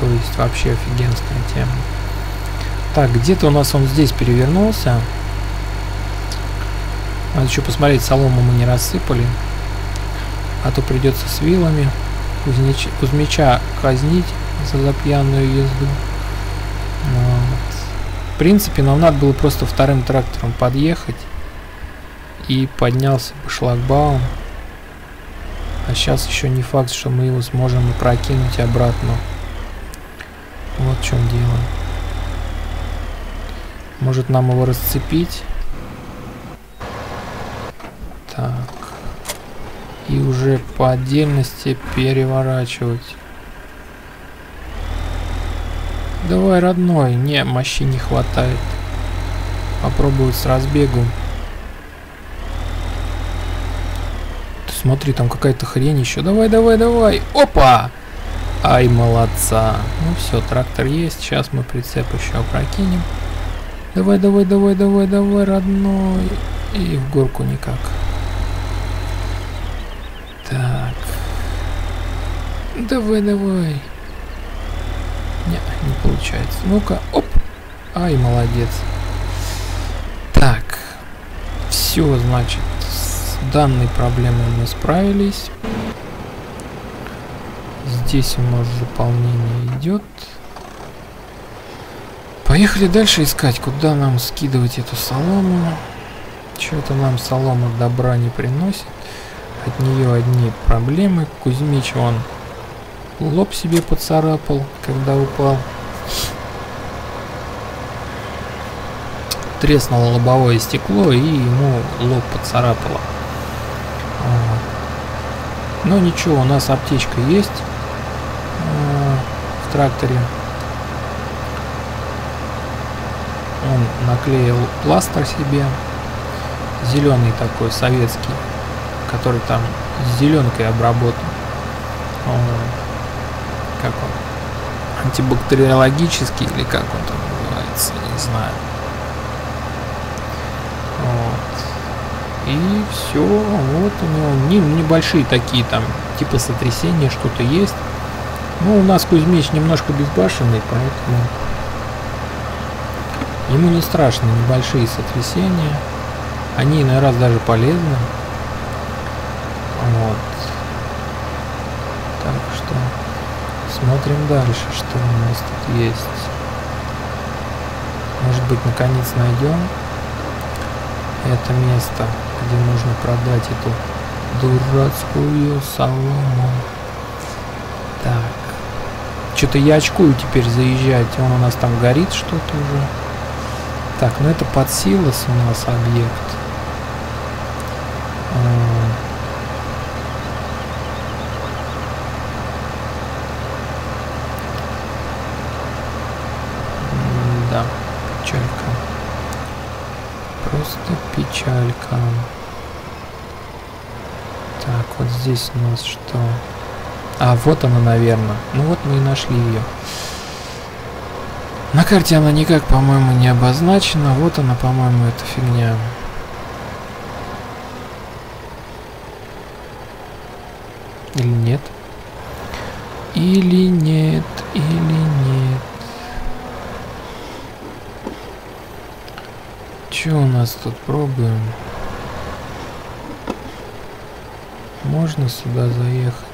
То есть вообще офигенская тема. Так, где-то у нас он здесь перевернулся. Надо еще посмотреть, солому мы не рассыпали. А то придется с вилами Кузнеч... Кузьмича казнить за запьяную езду. Вот. В принципе, нам надо было просто вторым трактором подъехать. И поднялся бы шлагбаум. А сейчас еще не факт, что мы его сможем прокинуть обратно. Вот в чем дело. Может нам его расцепить? Так. И уже по отдельности переворачивать. Давай, родной. Не, мощи не хватает. Попробую с разбегу. Смотри, там какая-то хрень еще. Давай, давай, давай. Опа! Ай, молодца. Ну все, трактор есть. Сейчас мы прицеп еще опрокинем. Давай, давай, давай, давай, давай, родной. И в горку никак. Так. Давай, давай. Не, не получается. Ну-ка, оп. Ай, молодец. Так. Все, значит, с данной проблемой мы справились. Здесь у нас заполнение идет. Поехали дальше искать, куда нам скидывать эту солому. Что-то нам солома добра не приносит. От нее одни проблемы. Кузьмич он лоб себе поцарапал, когда упал. Треснуло лобовое стекло и ему лоб поцарапало. Но ничего, у нас аптечка есть э, в тракторе. Он наклеил пластырь себе. Зеленый такой, советский. Который там с зеленкой обработан как он, антибактериологический или как он там называется, не знаю. Вот. И все, вот у него не, небольшие такие там, типа сотрясения, что-то есть. Ну, у нас Кузьмич немножко безбашенный, поэтому ему не страшно небольшие сотрясения. Они иной раз даже полезны. Вот. Так что Смотрим дальше, что у нас тут есть. Может быть, наконец найдем это место, где можно продать эту дурацкую солому. Так. Что-то я очкую теперь заезжать. Он у нас там горит что-то уже. Так, ну это под силос у нас объект. А, Просто печалька. Так, вот здесь у нас что? А, вот она, наверное. Ну вот мы и нашли ее. На карте она никак, по-моему, не обозначена. Вот она, по-моему, эта фигня. Или нет? Или нет, или нет. Что у нас тут пробуем? Можно сюда заехать?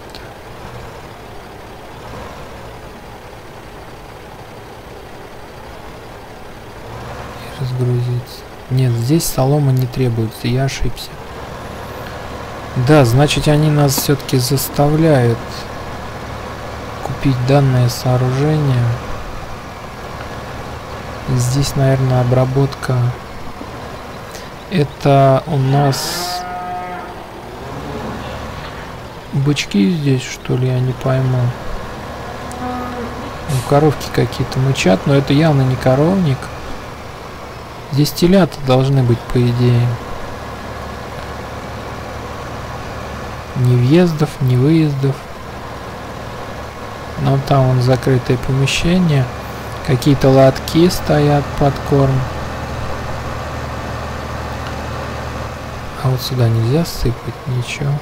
Разгрузиться. Нет, здесь солома не требуется, я ошибся. Да, значит они нас все-таки заставляют купить данное сооружение. Здесь, наверное, обработка это у нас бычки здесь, что ли, я не пойму. Ну, коровки какие-то мычат, но это явно не коровник. Здесь телята должны быть, по идее. Ни въездов, ни выездов. Но там вон закрытое помещение. Какие-то лотки стоят под корм. А вот сюда нельзя сыпать ничего.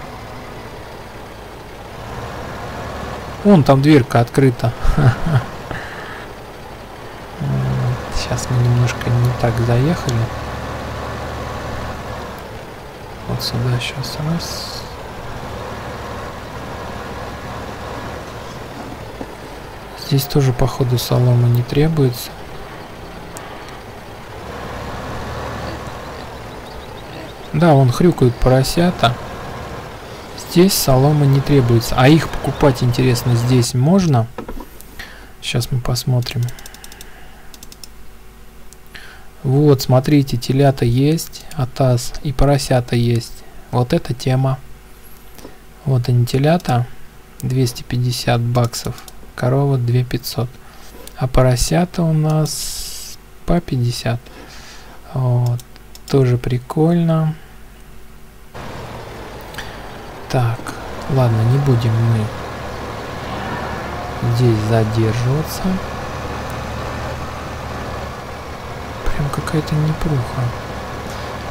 Вон там дверка открыта. Сейчас мы немножко не так заехали. Вот сюда сейчас раз. Здесь тоже походу солома не требуется. Да, он хрюкают поросята. Здесь солома не требуется. А их покупать, интересно, здесь можно? Сейчас мы посмотрим. Вот, смотрите, телята есть, атас и поросята есть. Вот эта тема. Вот они телята, 250 баксов, корова 2500. А поросята у нас по 50. Вот, тоже прикольно. Так, ладно, не будем мы здесь задерживаться. Прям какая-то непруха.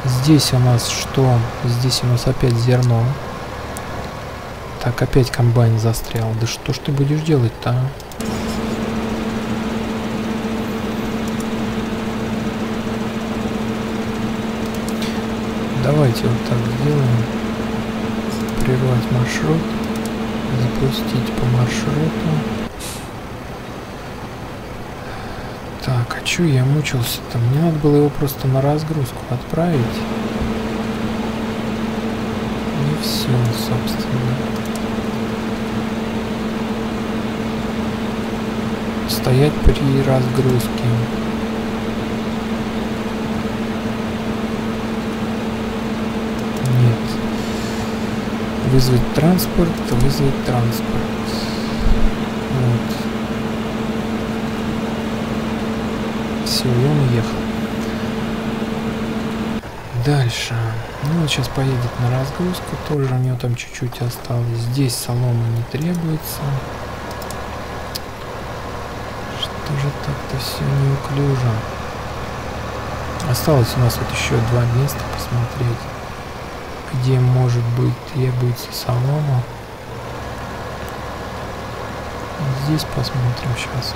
Здесь у нас что? Здесь у нас опять зерно. Так, опять комбайн застрял. Да что ж ты будешь делать-то, а? Давайте вот так сделаем. Прервать маршрут. Запустить по маршруту. Так, а чё я мучился-то? Мне надо было его просто на разгрузку отправить. И все, собственно. Стоять при разгрузке. Нет. Вызвать транспорт, вызвать транспорт. Вот. Все, он уехал. Дальше. Ну, вот сейчас поедет на разгрузку. Тоже у него там чуть-чуть осталось. Здесь солома не требуется. Что же так-то все неуклюже? Осталось у нас вот еще два места посмотреть, где может быть требуется солома. Здесь посмотрим сейчас.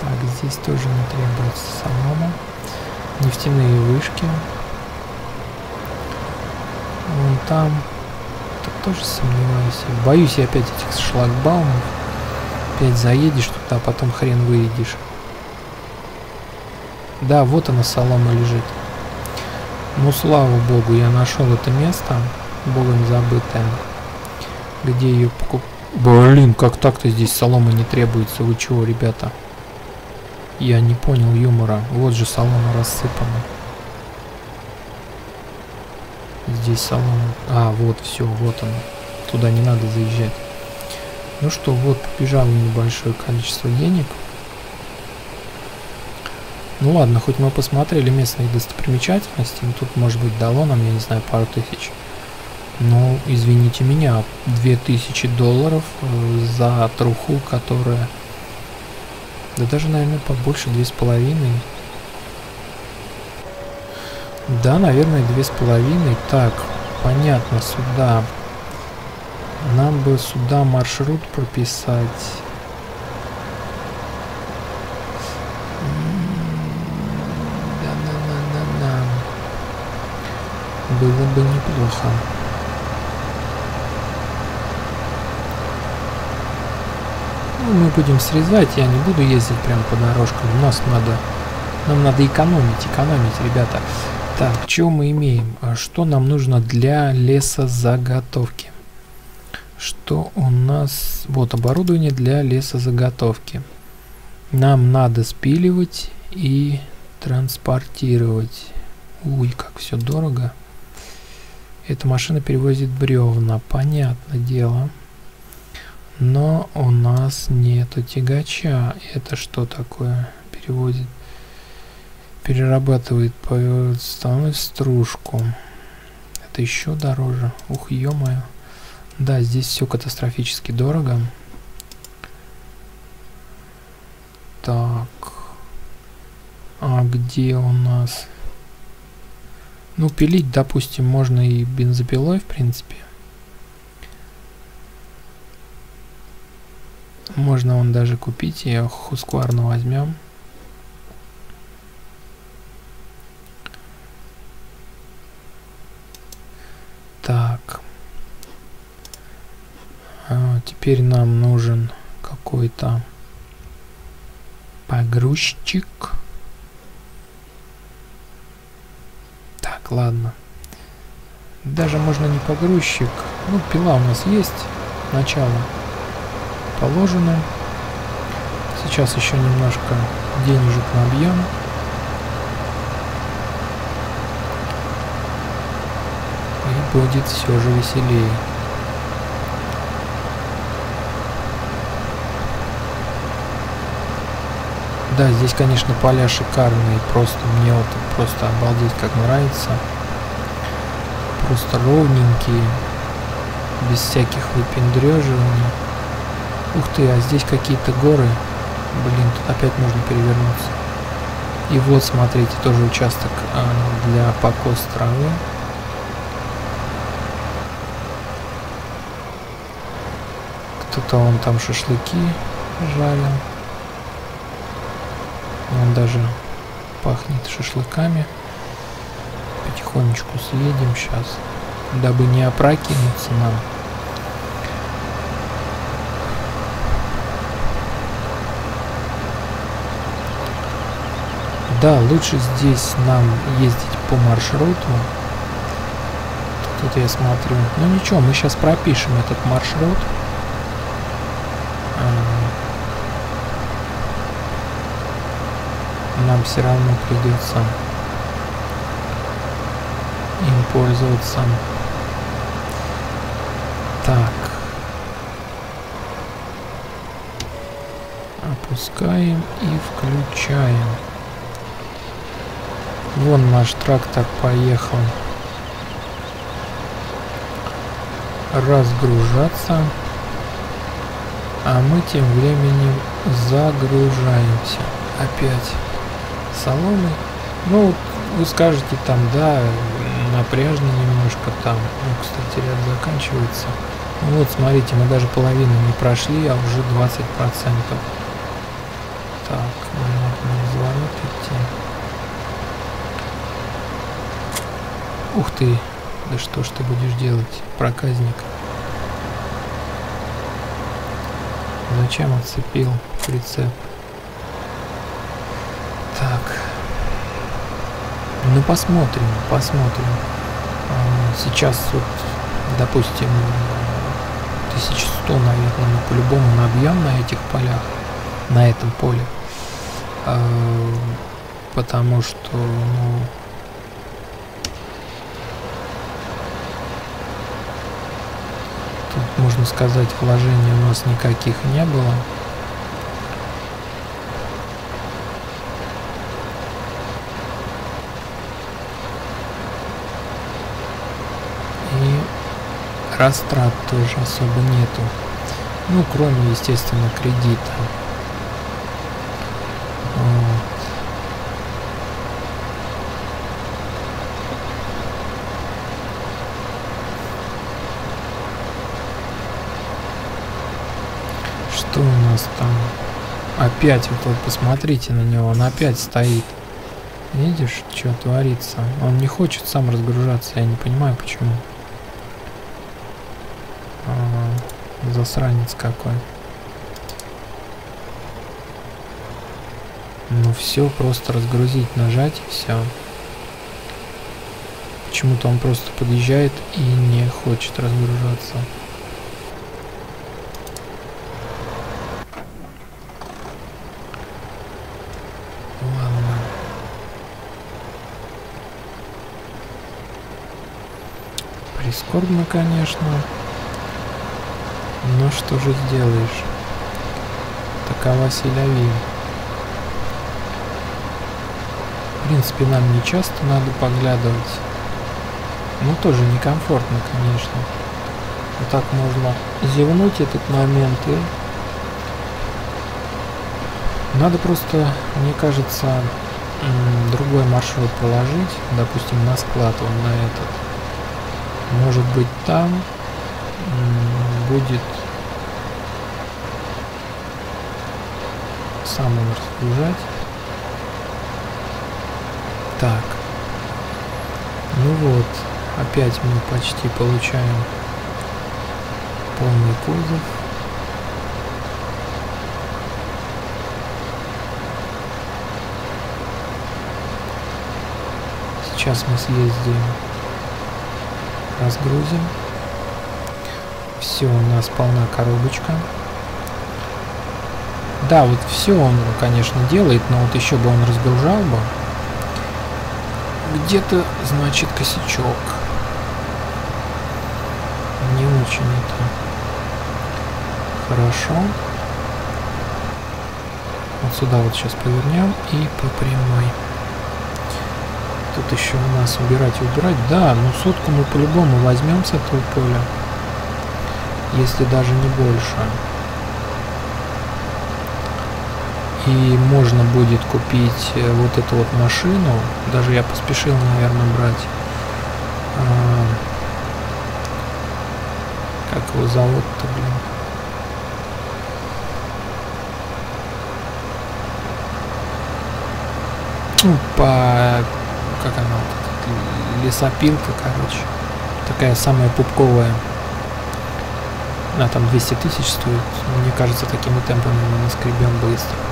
Так, здесь тоже не требуется солома. Нефтяные вышки. Вон там. Тут тоже сомневаюсь. Боюсь я опять этих шлагбаумов. Опять заедешь туда, а потом хрен выедешь. Да, вот она солома лежит. Ну, слава богу, я нашел это место, богом забытое, где ее покуп... Блин, как так-то здесь солома не требуется, вы чего, ребята? Я не понял юмора. Вот же солома рассыпана. Здесь солома. А, вот, все, вот он. Туда не надо заезжать. Ну что, вот побежало небольшое количество денег. Ну ладно, хоть мы посмотрели местные достопримечательности. Ну, тут, может быть, дало нам, я не знаю, пару тысяч. Ну, извините меня, 2000 долларов э, за труху, которая да даже, наверное, побольше, две с половиной. Да, наверное, две с половиной. Так, понятно, сюда. Нам бы сюда маршрут прописать. Было бы неплохо. Ну, мы будем срезать, я не буду ездить прямо по дорожкам. У нас надо, нам надо экономить, экономить, ребята. Так, что мы имеем? А что нам нужно для лесозаготовки? Что у нас? Вот оборудование для лесозаготовки. Нам надо спиливать и транспортировать. Ui, как все дорого. Эта машина перевозит бревна, понятное дело. Но у нас нету тягача. Это что такое? Переводит. Перерабатывает по стружку. Это еще дороже. Ух, ё -моё. Да, здесь все катастрофически дорого. Так. А где у нас? Ну, пилить, допустим, можно и бензопилой, в принципе. Можно он даже купить, ее Хускварну возьмем. Так. А, теперь нам нужен какой-то погрузчик. Ладно. Даже можно не погрузчик. Ну, пила у нас есть. Начало положено. Сейчас еще немножко денежек набьем. И будет все же веселее. Да, здесь, конечно, поля шикарные. Просто мне вот просто обалдеть как нравится. Просто ровненькие. Без всяких выпендреживаний. Ух ты, а здесь какие-то горы. Блин, тут опять можно перевернуться. И вот, смотрите, тоже участок а, для покос травы. Кто-то он там шашлыки жарил. Он даже пахнет шашлыками. Потихонечку съедем сейчас, дабы не опрокинуться нам. Да, лучше здесь нам ездить по маршруту. Тут я смотрю. Ну ничего, мы сейчас пропишем этот маршрут. Нам все равно придется им пользоваться. Так. Опускаем и включаем. Вон наш трактор поехал разгружаться. А мы тем временем загружаемся опять соломой. Ну, вы скажете там, да, напряжно немножко там. Ну, кстати, ряд заканчивается. Ну, вот, смотрите, мы даже половину не прошли, а уже 20%. Так, нужно разворот идти. Ух ты! Да что ж ты будешь делать, проказник? Зачем отцепил прицеп? Так. Ну посмотрим, посмотрим. А, сейчас вот, допустим, 1100, наверное, мы по-любому набьем на этих полях, на этом поле. А, потому что, ну, можно сказать, вложений у нас никаких не было. И растрат тоже особо нету. Ну, кроме, естественно, кредита. Что у нас там? Опять вот, вот посмотрите на него, он опять стоит. Видишь, что творится? Он не хочет сам разгружаться, я не понимаю почему. А, засранец какой. Ну все, просто разгрузить, нажать и все. Почему-то он просто подъезжает и не хочет разгружаться. Прискорбно, конечно. Но что же сделаешь? Такова селяви. В принципе, нам не часто надо поглядывать. Ну, тоже некомфортно, конечно. Вот так можно зевнуть этот момент и... Надо просто, мне кажется, другой маршрут проложить, допустим, на склад, вот на этот. Может быть там будет сам он разгружать. Так. Ну вот, опять мы почти получаем полный кузов. Сейчас мы съездим разгрузим. Все, у нас полна коробочка. Да, вот все он, конечно, делает, но вот еще бы он разгружал бы. Где-то, значит, косячок. Не очень это хорошо. Вот сюда вот сейчас повернем и по прямой. Тут еще у нас убирать и убирать. Да, ну сотку мы по-любому возьмем с этого поля. Если даже не больше. И можно будет купить э, вот эту вот машину. Даже я поспешил, наверное, брать. А, как его зовут-то, блин? Ну, по... Как она? Лесопилка, короче. Такая самая пупковая. Она там 200 тысяч стоит. Мне кажется, такими темпами мы наскребем быстро.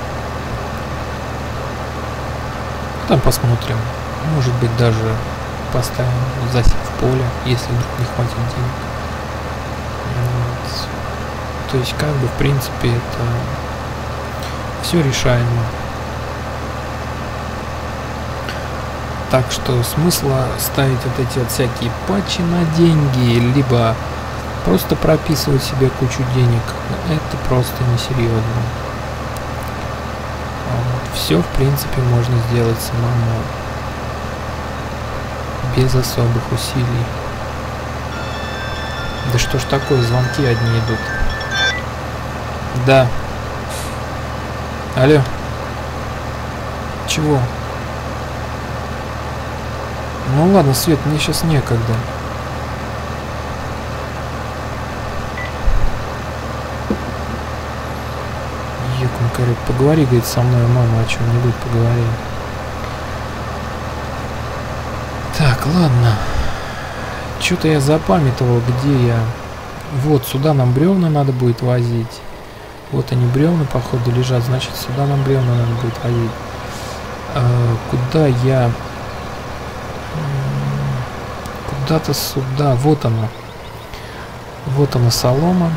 Там посмотрим. Может быть, даже поставим засев в поле, если вдруг не хватит денег. Вот. То есть, как бы, в принципе, это все решаемо. Так что смысла ставить вот эти вот всякие патчи на деньги, либо просто прописывать себе кучу денег, это просто несерьезно. Все, в принципе, можно сделать самому. Без особых усилий. Да что ж такое, звонки одни идут. Да. Алло. Чего? Ну ладно, Свет, мне сейчас некогда. Екун, говорит, поговори, говорит, со мной, мама, о чем-нибудь поговори. Так, ладно. Что-то я запамятовал, где я... Вот, сюда нам бревна надо будет возить. Вот они бревна, походу, лежат. Значит, сюда нам бревна надо будет возить. А, куда я куда-то сюда. Вот оно. Вот она солома.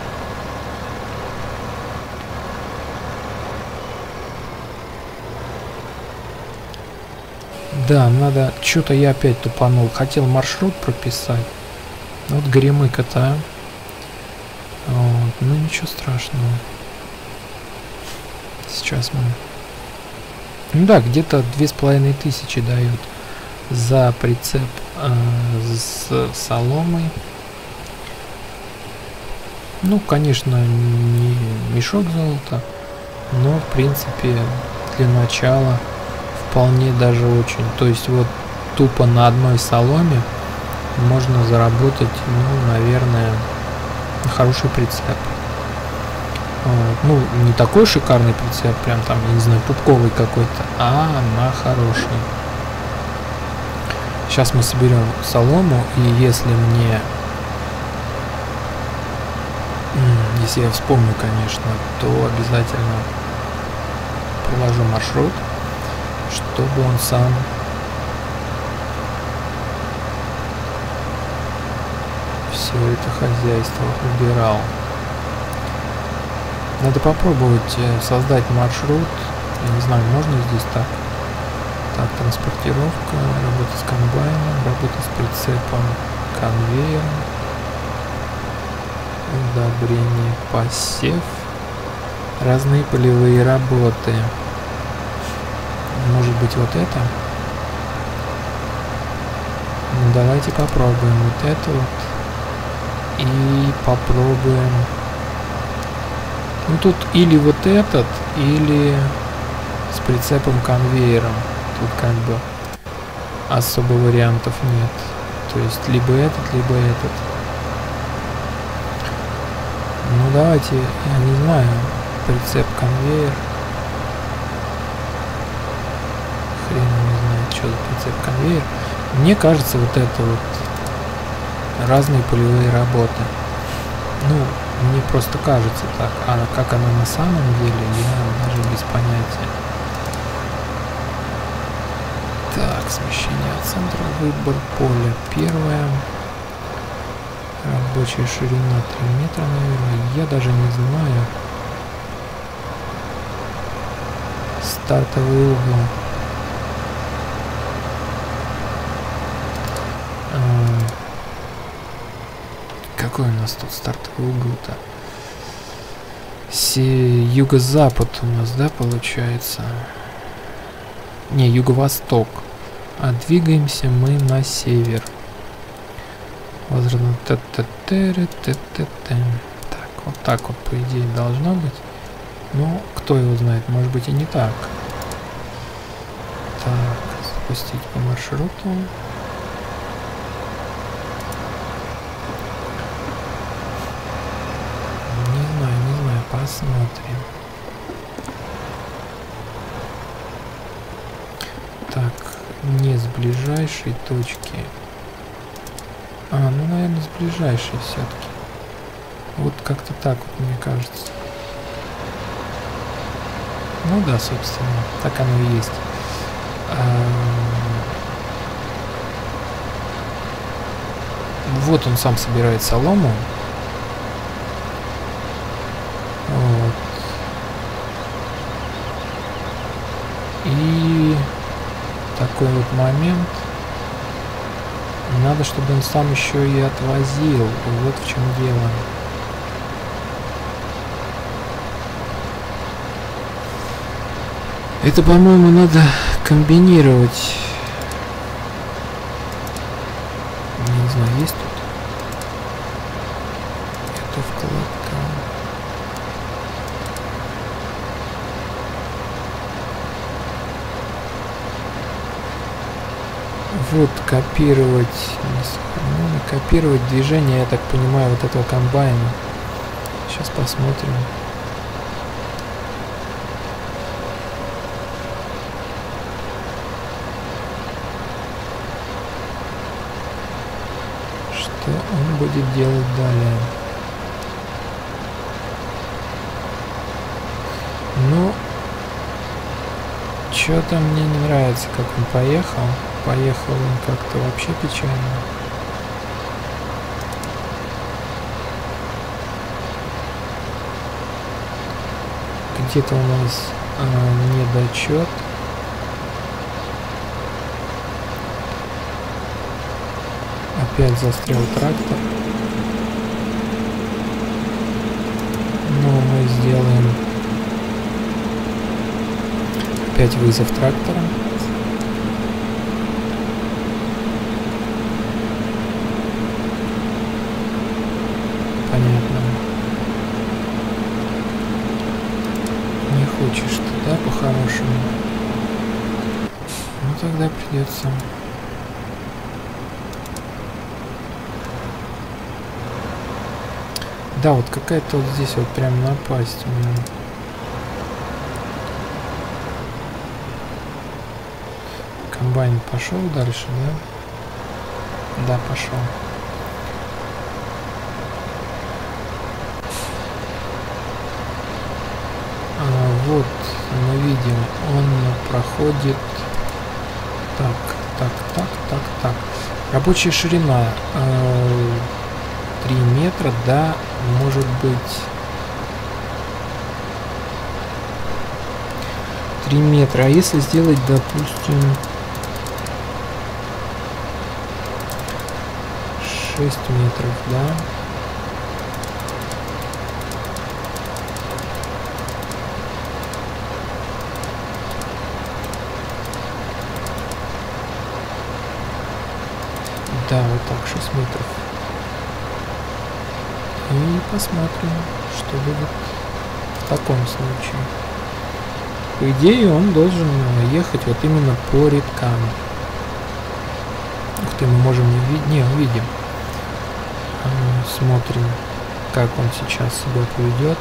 Да, надо... Что-то я опять тупанул. Хотел маршрут прописать. Вот горемыка-то. Вот. Ну ничего страшного. Сейчас мы... Ну да, где-то две с половиной тысячи дают за прицеп э, с соломой. Ну, конечно, не мешок золота, но, в принципе, для начала вполне даже очень. То есть вот тупо на одной соломе можно заработать, ну, наверное, хороший прицеп. Ну, не такой шикарный прицеп, прям там, я не знаю, пупковый какой-то, а на хороший. Сейчас мы соберем солому, и если мне... Если я вспомню, конечно, то обязательно проложу маршрут, чтобы он сам все это хозяйство убирал. Надо попробовать э, создать маршрут. Я не знаю, можно здесь так так, транспортировка, работа с комбайном, работа с прицепом, конвейером, удобрение, посев, разные полевые работы. Может быть вот это? Ну, давайте попробуем вот это вот. И попробуем... Ну тут или вот этот, или с прицепом конвейером тут как бы особо вариантов нет. То есть либо этот, либо этот. Ну давайте, я не знаю, прицеп конвейер. Хрен за прицеп конвейер. Мне кажется, вот это вот разные полевые работы. Ну, мне просто кажется так. А как она на самом деле, я даже без понятия. Так, смещение от центра, выбор поля. Первое. Рабочая ширина 3 метра, наверное. Я даже не знаю. стартовый угол. Какой у нас тут стартовый угол-то? Юго-запад у нас, да, получается? Не, юго-восток. А двигаемся мы на север. Возможно, Так, вот так вот, по идее, должно быть. Ну, кто его знает, может быть и не так. Так, запустить по маршруту. Не знаю, не знаю, посмотрим. Так, не с ближайшей точки. А, ну, наверное, с ближайшей все-таки. Вот как-то так вот, мне кажется. Ну да, собственно, так оно и есть. Вот он сам собирает солому. Вот. И такой вот момент. Надо, чтобы он сам еще и отвозил. Вот в чем дело. Это, по-моему, надо комбинировать. Не знаю, есть тут? Это вкладка. Вот, копировать. Ну, копировать движение, я так понимаю, вот этого комбайна. Сейчас посмотрим. будет делать далее. Ну, что-то мне не нравится, как он поехал. Поехал он как-то вообще печально. Где-то у нас а, недочет. Опять застрял трактор. Но мы сделаем опять вызов трактора. Понятно. Не хочешь ты, да, по-хорошему? Ну тогда придется Да, вот какая-то вот здесь вот прям напасть у меня. Комбайн пошел дальше, да? Да, пошел. А, вот, мы видим, он проходит... Так, так, так, так, так. Рабочая ширина. Э 3 метра, да, может быть 3 метра. А если сделать, допустим, 6 метров, да? Да, вот так, 6 метров. И посмотрим, что будет в таком случае. По идее, он должен ехать вот именно по рядкам. Ух ты, мы можем не увидеть. Не, увидим. Смотрим, как он сейчас себя поведет.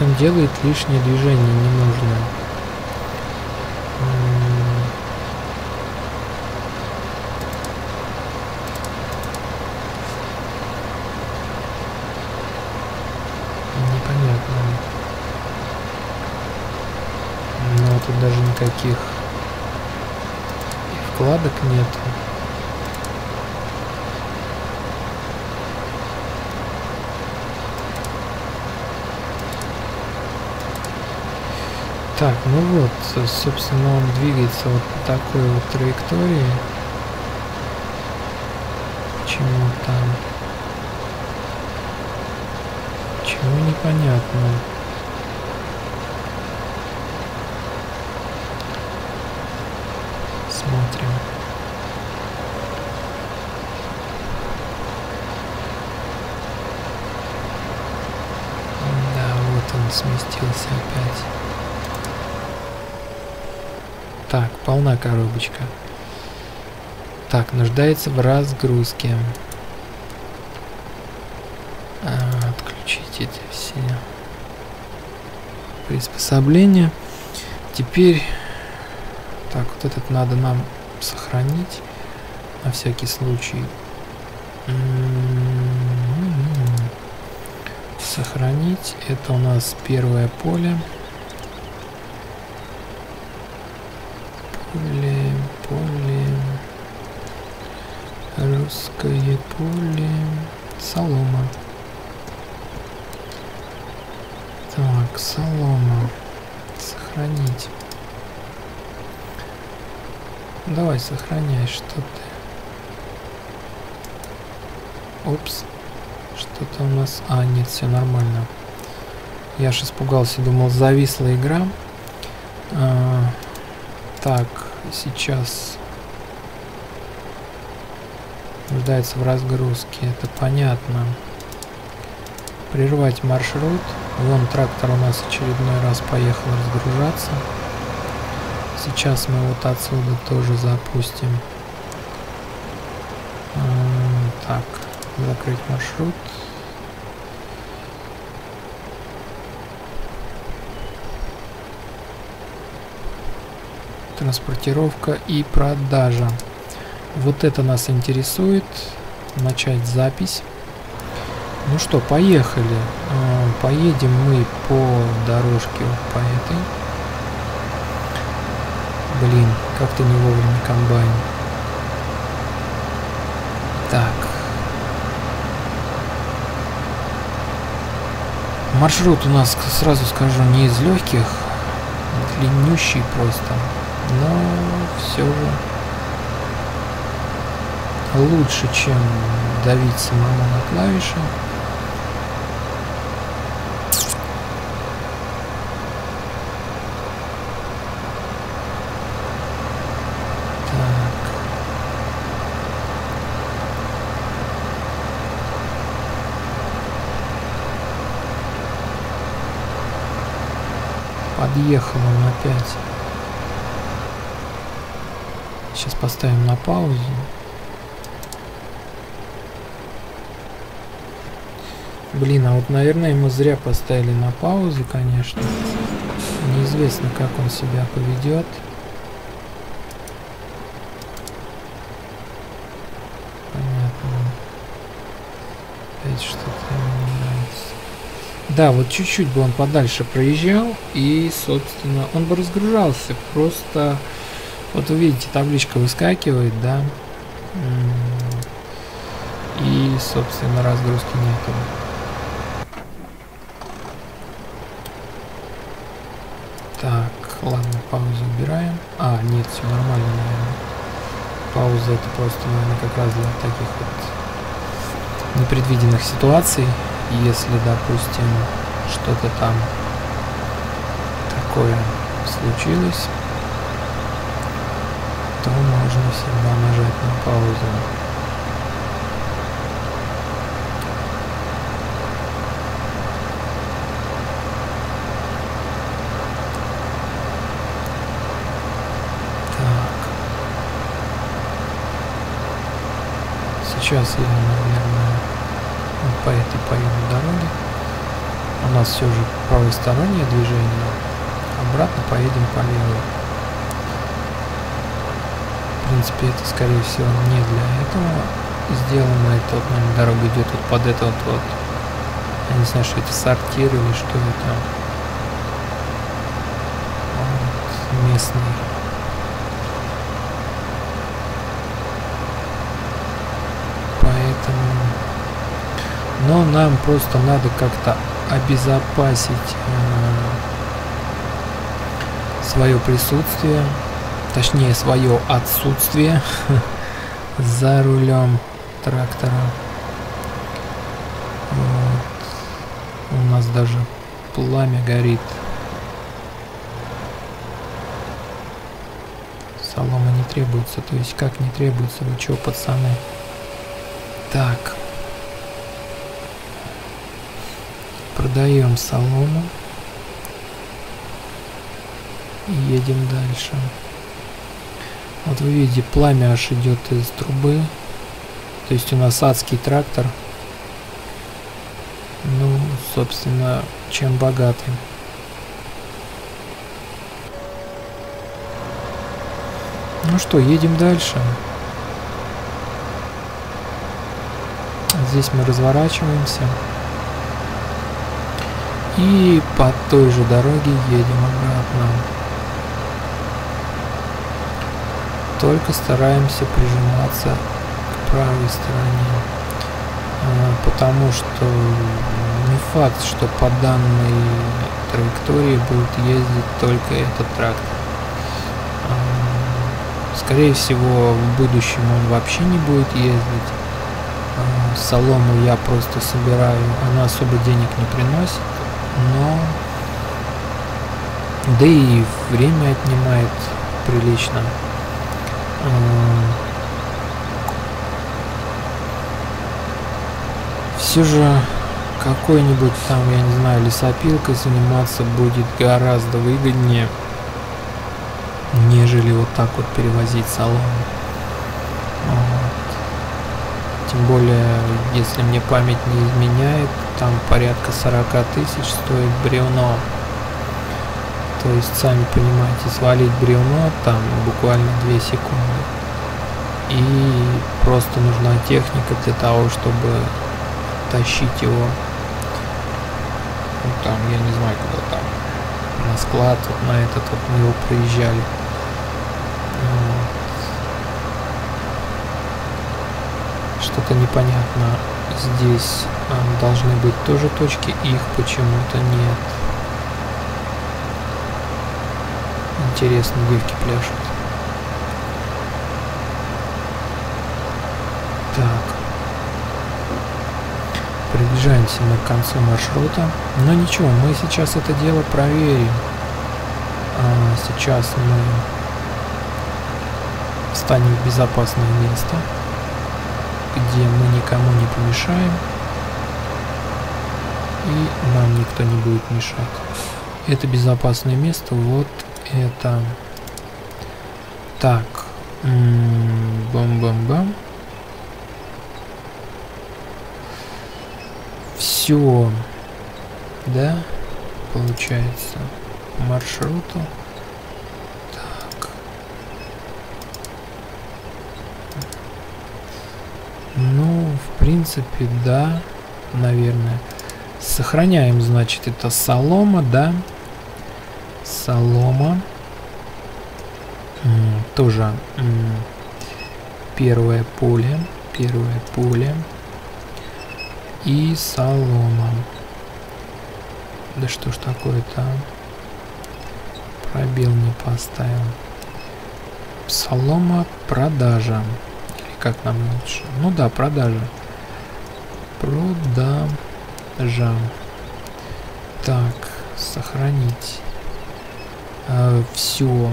Он делает лишнее движение ненужное. Непонятно. Но тут даже никаких вкладок нету. Так, ну вот, собственно, он двигается вот по такой вот траектории. Почему там? Почему непонятно? Смотрим. Да, вот он сместился опять. Так, полна коробочка. Так, нуждается в разгрузке. А, отключить эти все приспособления. Теперь... Так, вот этот надо нам сохранить. На всякий случай. М-м-м. Сохранить. Это у нас первое поле. Поле, поле, русское поле, солома. Так, солома. Сохранить. Давай, сохраняй, что ты. Упс. Что-то у нас... А, нет, все нормально. Я аж испугался, думал, зависла игра. А, так, сейчас нуждается в разгрузке, это понятно. Прервать маршрут. Вон трактор у нас очередной раз поехал разгружаться. Сейчас мы вот отсюда тоже запустим. Закрыть маршрут. транспортировка и продажа. Вот это нас интересует. Начать запись. Ну что, поехали. А, поедем мы по дорожке по этой. Блин, как-то не вовремя комбайн. Так. Маршрут у нас, сразу скажу, не из легких. Длиннющий просто но все же лучше, чем давить самому на клавиши. Подъехал он опять. Сейчас поставим на паузу. Блин, а вот, наверное, мы зря поставили на паузу, конечно. Неизвестно, как он себя поведет. Да, вот чуть-чуть бы он подальше проезжал, и, собственно, он бы разгружался. Просто вот вы видите, табличка выскакивает, да. И, собственно, разгрузки нету. Так, ладно, паузу убираем. А, нет, все нормально, наверное. Пауза это просто, наверное, как раз для таких вот непредвиденных ситуаций. Если, допустим, что-то там такое случилось, то можно всегда нажать на паузу. Так. Сейчас я, по этой поеду дороге. У нас все же правостороннее движение. Обратно поедем по левой принципе, это, скорее всего, не для этого сделано. Это вот, наверное, дорога идет вот под это вот, вот. Я не знаю, что это сортир или что это. Вот. местный. Поэтому... Но нам просто надо как-то обезопасить э, свое присутствие, точнее свое отсутствие за рулем трактора. Вот. У нас даже пламя горит. Солома не требуется, то есть как не требуется, вы чё, пацаны? Так. Продаем солому. И едем дальше. Вот вы видите, пламя аж идет из трубы. То есть у нас адский трактор. Ну, собственно, чем богатый. Ну что, едем дальше. Здесь мы разворачиваемся. И по той же дороге едем обратно. Только стараемся прижиматься к правой стороне. А, потому что не факт, что по данной траектории будет ездить только этот трактор. А, скорее всего, в будущем он вообще не будет ездить. А, солому я просто собираю, она особо денег не приносит но да и время отнимает прилично. Все же какой-нибудь там, я не знаю, лесопилкой заниматься будет гораздо выгоднее, нежели вот так вот перевозить солому. Тем более, если мне память не изменяет, там порядка 40 тысяч стоит бревно. То есть, сами понимаете, свалить бревно там буквально 2 секунды. И просто нужна техника для того, чтобы тащить его. Ну, там, я не знаю, куда там. На склад, вот на этот вот мы его проезжали. Что-то непонятно здесь должны быть тоже точки, их почему-то нет. Интересно, девки пляшут. Так. Приближаемся мы к концу маршрута. Но ничего, мы сейчас это дело проверим. А сейчас мы встанем в безопасное место где мы никому не помешаем и нам никто не будет мешать. Это безопасное место, вот это. Так, бам-бам-бам. Все, да, получается, маршруту. Ну, в принципе, да, наверное. Сохраняем, значит, это солома, да. Солома. Тоже первое поле. Первое поле. И солома. Да что ж такое-то? Пробел не поставил. Солома продажа как нам лучше? Ну да, продажа. Продажа. Так, сохранить. Э, все.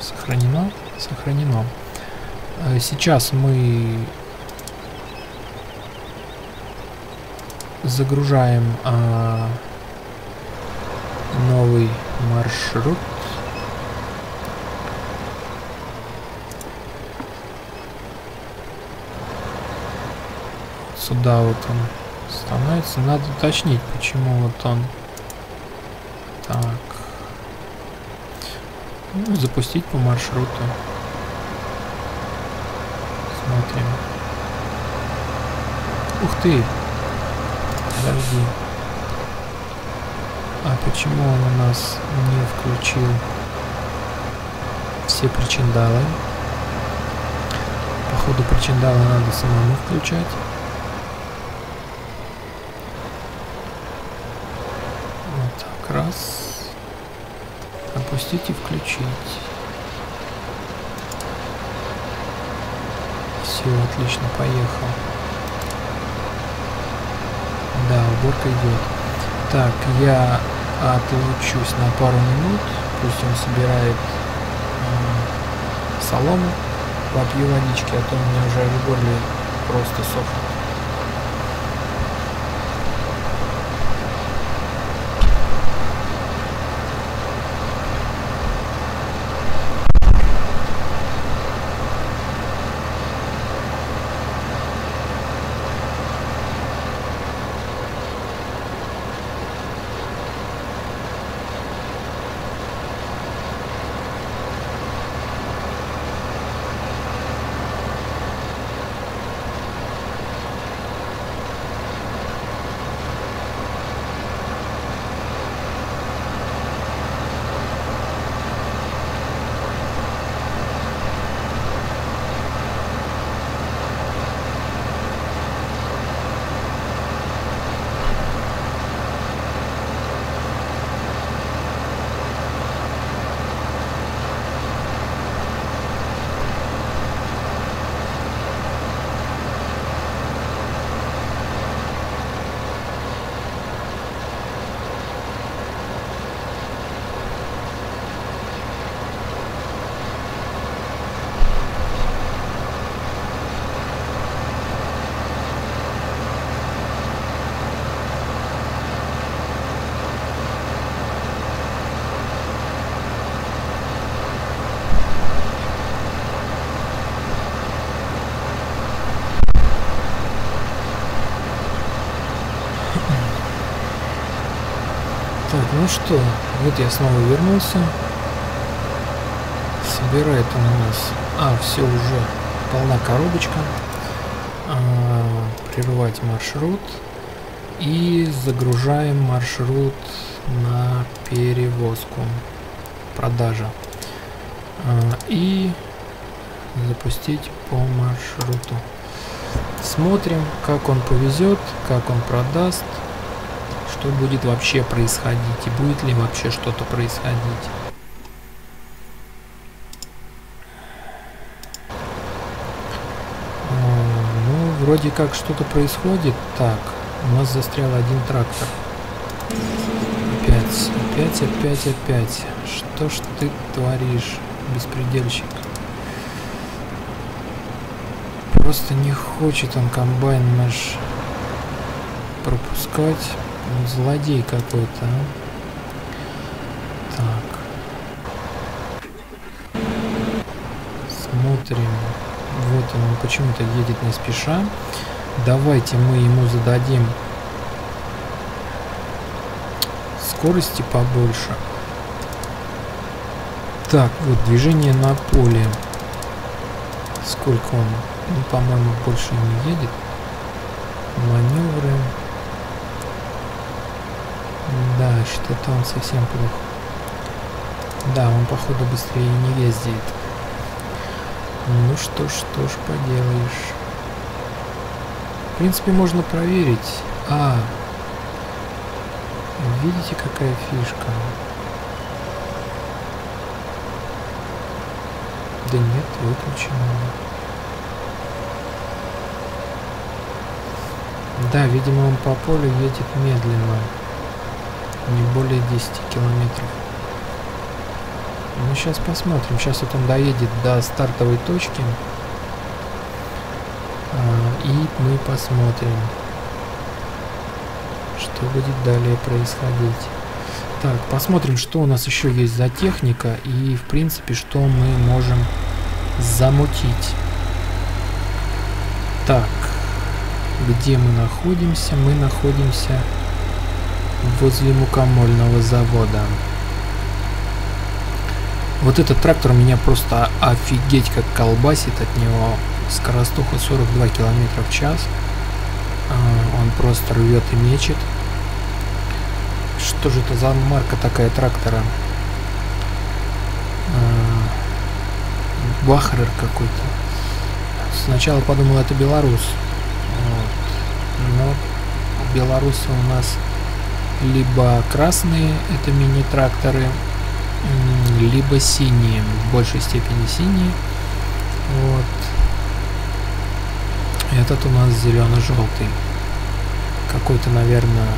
Сохранено? Сохранено. Э, сейчас мы загружаем э, новый маршрут. Сюда вот он становится. Надо уточнить, почему вот он так. Ну, запустить по маршруту. Смотрим. Ух ты! Подожди. А почему он у нас не включил все причиндалы? Походу причиндалы надо самому включать. Вот так, раз. Опустить и включить. Все, отлично, поехал. Да, уборка идет. Так, я отлучусь на пару минут. Пусть он собирает э, солому. Попью водички, а то у меня уже в горле просто сохнет. Ну что, вот я снова вернулся. Собирает он у нас... А, все, уже полна коробочка. А, прервать маршрут. И загружаем маршрут на перевозку. Продажа. А, и запустить по маршруту. Смотрим, как он повезет, как он продаст что будет вообще происходить и будет ли вообще что-то происходить. Ну, вроде как что-то происходит. Так, у нас застрял один трактор. Опять, опять, опять, опять. Что ж ты творишь, беспредельщик? Просто не хочет он комбайн наш пропускать. Злодей какой-то, а? Так. Смотрим. Вот он почему-то едет не спеша. Давайте мы ему зададим скорости побольше. Так, вот движение на поле. Сколько он? Ну, по-моему, больше не едет. Маневры. Да, что-то он совсем плохо. Да, он походу быстрее не ездит. Ну что ж, что ж поделаешь. В принципе, можно проверить. А, видите, какая фишка? Да нет, выключено. Да, видимо, он по полю едет медленно не более 10 километров. Ну, сейчас посмотрим. Сейчас вот он доедет до стартовой точки. А, и мы посмотрим, что будет далее происходить. Так, посмотрим, что у нас еще есть за техника и, в принципе, что мы можем замутить. Так, где мы находимся? Мы находимся возле мукомольного завода. Вот этот трактор меня просто офигеть как колбасит от него. Скоростуха 42 километра в час. А, он просто рвет и мечет. Что же это за марка такая трактора? А, Бахрер какой-то. Сначала подумал, это Беларусь. Вот. Но белорусы у нас либо красные, это мини-тракторы, либо синие, в большей степени синие. Вот. Этот у нас зелено-желтый. Какой-то, наверное,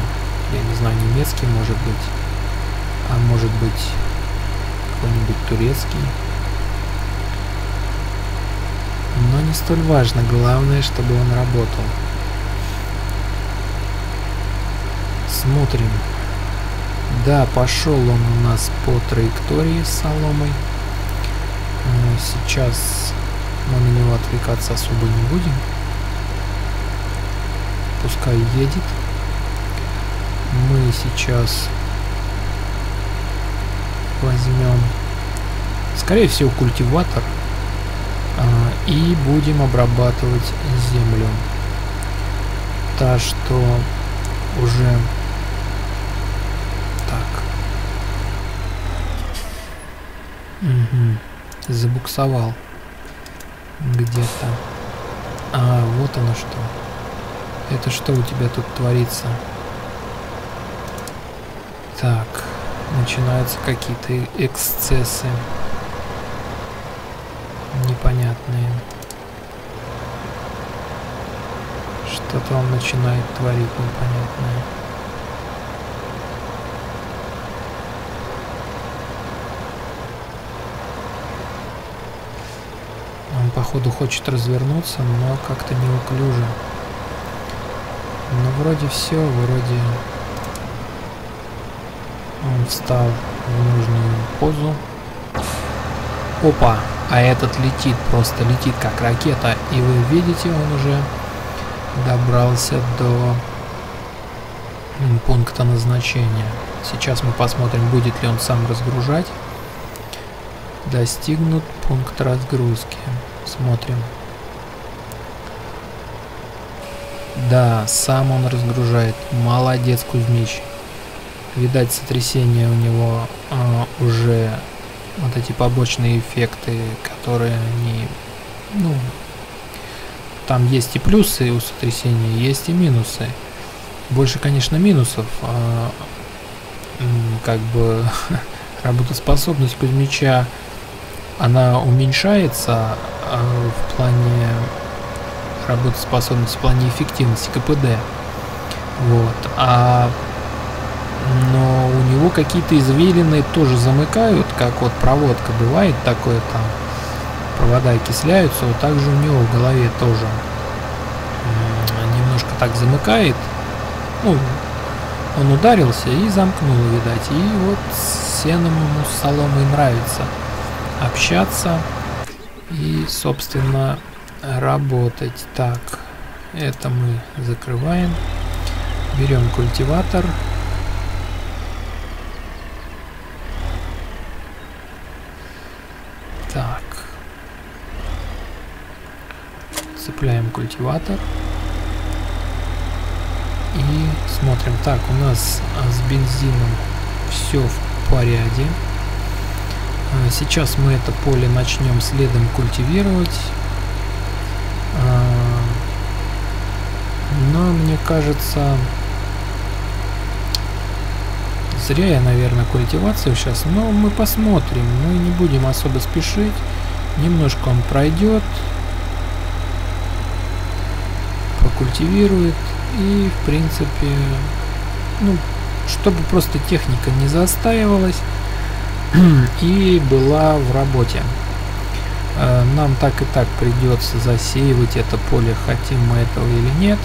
я не знаю, немецкий может быть, а может быть какой-нибудь турецкий. Но не столь важно, главное, чтобы он работал. Смотрим. Да, пошел он у нас по траектории с соломой. Сейчас мы на него отвлекаться особо не будем. Пускай едет. Мы сейчас возьмем, скорее всего, культиватор а, и будем обрабатывать землю. Та, что уже так. Угу. Забуксовал где-то. А, вот оно что. Это что у тебя тут творится? Так, начинаются какие-то эксцессы непонятные. Что-то он начинает творить непонятное. Он походу хочет развернуться, но как-то неуклюже. Ну вроде все, вроде он встал в нужную позу. Опа! А этот летит, просто летит как ракета. И вы видите, он уже добрался до пункта назначения. Сейчас мы посмотрим, будет ли он сам разгружать. Достигнут пункт разгрузки. Смотрим. Да, сам он разгружает. Молодец, Кузьмич. Видать, сотрясение у него э, уже вот эти побочные эффекты, которые они, ну, там есть и плюсы у сотрясения, есть и минусы. Больше, конечно, минусов. А, как бы работоспособность Кузьмича, она уменьшается в плане работоспособности, в плане эффективности КПД. Вот. А но у него какие-то извилины тоже замыкают, как вот проводка бывает такое там, провода окисляются, вот так же у него в голове тоже немножко так замыкает, ну, он ударился и замкнул, видать, и вот с сеном ему с соломой нравится общаться и, собственно, работать. Так, это мы закрываем, берем культиватор, Так. Цепляем культиватор. И смотрим. Так, у нас с бензином все в порядке. А, сейчас мы это поле начнем следом культивировать. А, но мне кажется, Зря я, наверное, культивацию сейчас, но мы посмотрим. Мы не будем особо спешить. Немножко он пройдет, покультивирует и, в принципе, ну, чтобы просто техника не застаивалась и была в работе. Э, нам так и так придется засеивать это поле, хотим мы этого или нет.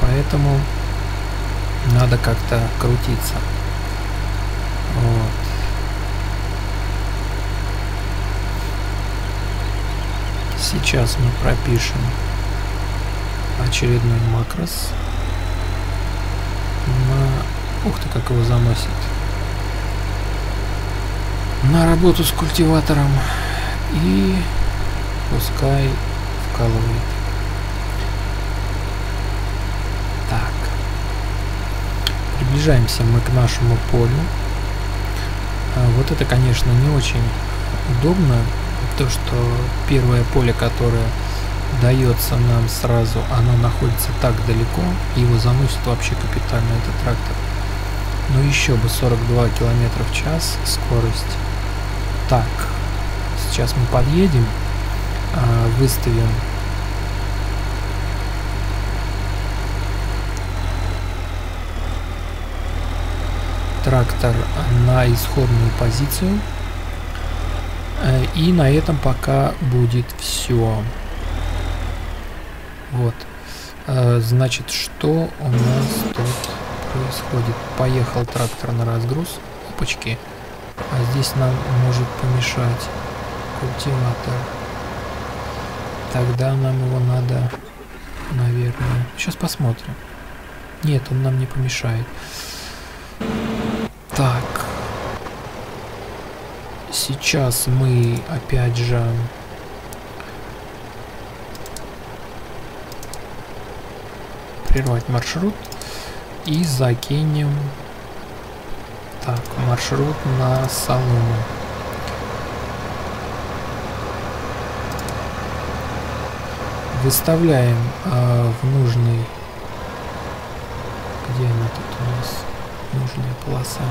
Поэтому надо как-то крутиться. Вот. Сейчас мы пропишем очередной макрос. Ух ты, как его заносит. На работу с культиватором. И пускай вкалывает. Так. приближаемся мы к нашему полю. А, вот это, конечно, не очень удобно, то, что первое поле, которое дается нам сразу, оно находится так далеко, его заносит вообще капитально этот трактор. Но еще бы 42 километра в час скорость. Так, сейчас мы подъедем, а, выставим трактор на исходную позицию. Э, и на этом пока будет все. Вот. Э, значит, что у нас тут происходит? Поехал трактор на разгруз. Опачки. А здесь нам может помешать культиватор. Тогда нам его надо, наверное... Сейчас посмотрим. Нет, он нам не помешает. Так. Сейчас мы опять же прервать маршрут и закинем так маршрут на Солому. Выставляем э, в нужный где она тут у нас нужная полоса.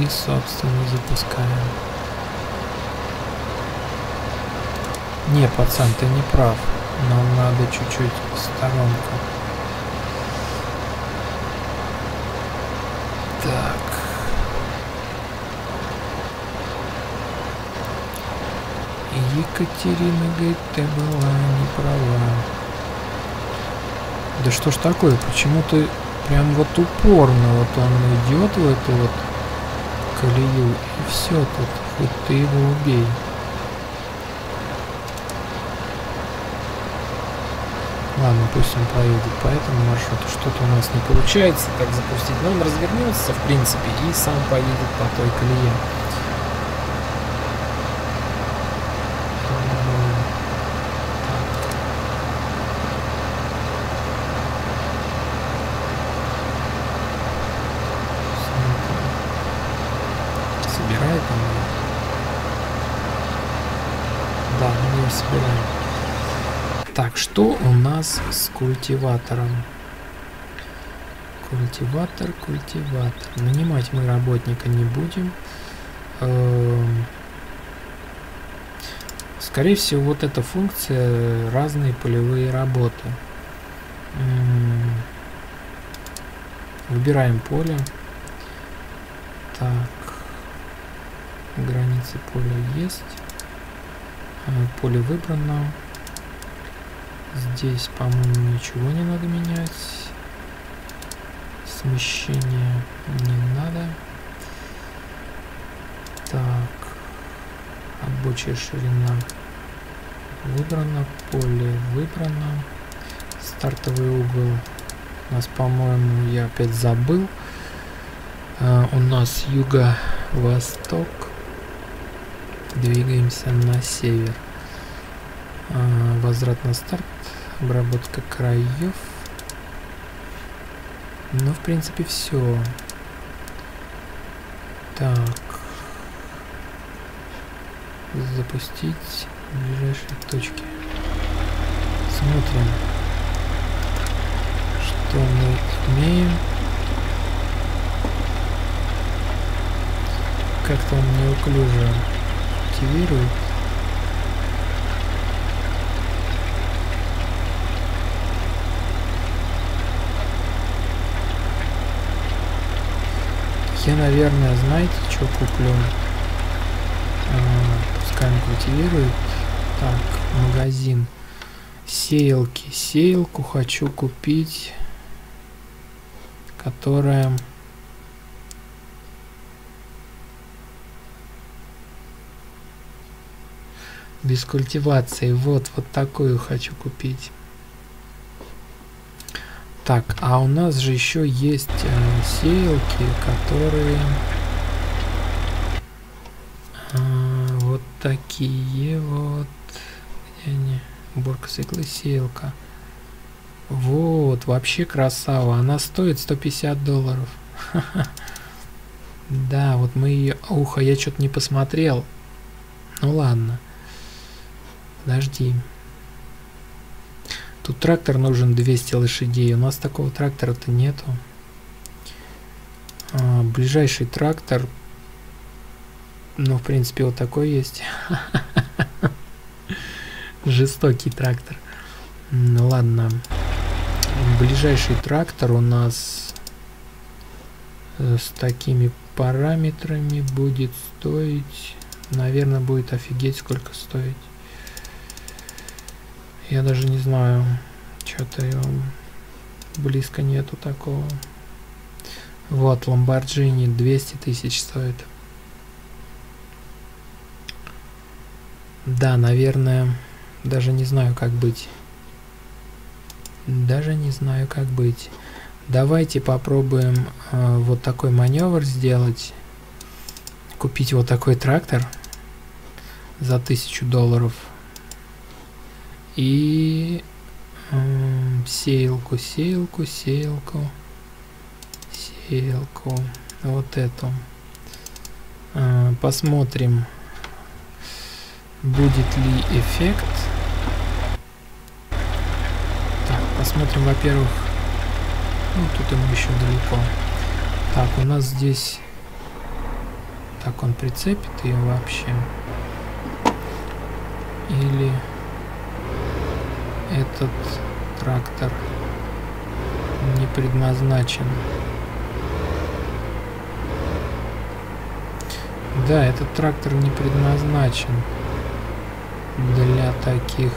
И, собственно, запускаем. Не, пацан, ты не прав. Нам надо чуть-чуть в сторонку. Так. Екатерина говорит, ты была не права. Да что ж такое, почему ты прям вот упорно вот он идет в эту вот колею и все тут, хоть ты его убей. Ладно, пусть он поедет по этому маршруту. Что-то у нас не получается так запустить. Но он развернется, в принципе, и сам поедет по той колее. Что у нас с культиватором? Культиватор, культиватор. Нанимать мы работника не будем. Эм, скорее всего, вот эта функция разные полевые работы. Выбираем поле. Так. Границы поля есть. Э, поле выбрано. Здесь, по-моему, ничего не надо менять. Смещение не надо. Так. Рабочая ширина выбрана. Поле выбрано. Стартовый угол. У нас, по-моему, я опять забыл. Uh, у нас юго-восток. Двигаемся на север. Uh, возврат на старт обработка краев. Ну, в принципе, все. Так. Запустить ближайшие точки. Смотрим, что мы имеем. Как-то он неуклюже активирует. Я, наверное, знаете, что куплю? А, пускай культивирует. Так, магазин. Сеялки. Сеялку хочу купить, которая... Без культивации. Вот, вот такую хочу купить. Так, а у нас же еще есть э, сеялки, которые э, вот такие вот. Где они? Уборка свеклы, сеялка. Вот, вообще красава. Она стоит 150 долларов. Да, вот мы ее... Уха, я что-то не посмотрел. Ну ладно. Подожди. Тут трактор нужен 200 лошадей. У нас такого трактора-то нету. А, ближайший трактор... Ну, в принципе, вот такой есть. Жестокий трактор. Ну ладно. Ближайший трактор у нас э, с такими параметрами будет стоить... Наверное, будет офигеть сколько стоить. Я даже не знаю. Что-то близко нету такого. Вот, Lamborghini 200 тысяч стоит. Да, наверное, даже не знаю, как быть. Даже не знаю, как быть. Давайте попробуем э, вот такой маневр сделать. Купить вот такой трактор за тысячу долларов. И э, сеялку, сеялку, сеялку, сеялку. Вот эту. Э, посмотрим, будет ли эффект. Так, посмотрим, во-первых, ну, тут ему еще далеко. Так, у нас здесь... Так, он прицепит ее вообще? Или этот трактор не предназначен? Да, этот трактор не предназначен для таких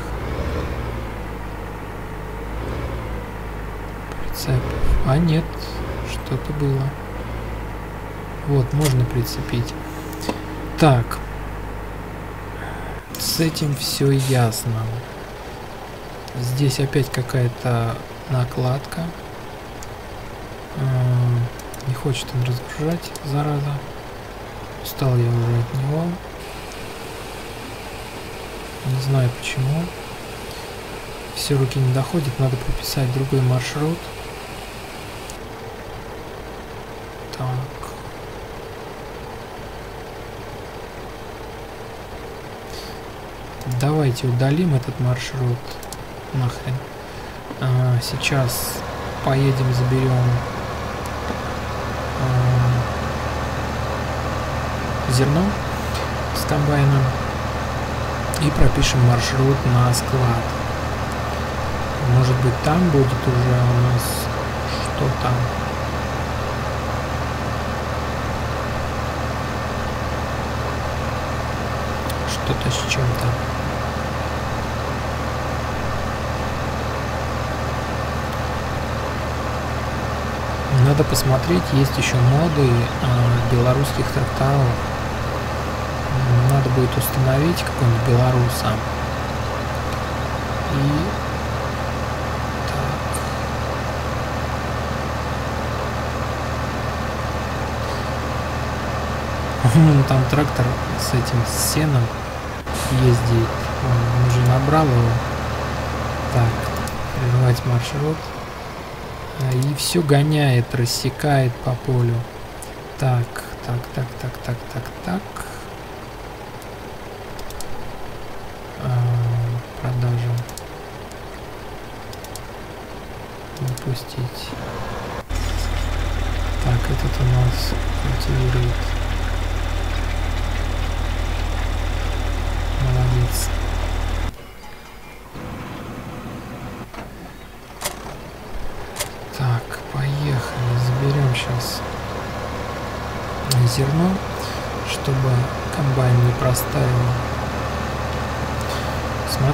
прицепов. А нет, что-то было. Вот, можно прицепить. Так. С этим все ясно. Здесь опять какая-то накладка. Не хочет он разгружать, зараза. Устал я уже от него. Не знаю почему. Все руки не доходят, надо прописать другой маршрут. Так. Давайте удалим этот маршрут. Нахрен. А, сейчас поедем, заберем а, зерно с комбайном и пропишем маршрут на склад. Может быть там будет уже у нас что там. Что-то с чем-то. Надо посмотреть, есть еще моды э, белорусских тракторов надо будет установить какого-нибудь белоруса. И так. Там трактор с этим с сеном ездит. Он уже набрал его. Так, прервать маршрут. И все гоняет, рассекает по полю. Так, так, так, так, так, так, так.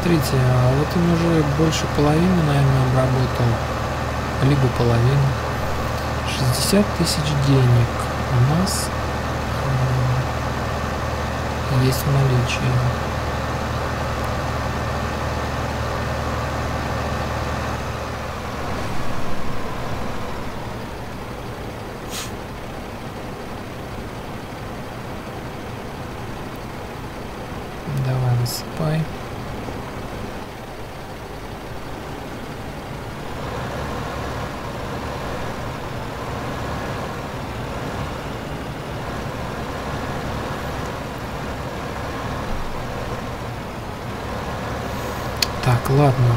Смотрите, а вот он уже больше половины, наверное, обработал либо половину. 60 тысяч денег у нас есть в наличии. Давай насыпай. Так, ладно.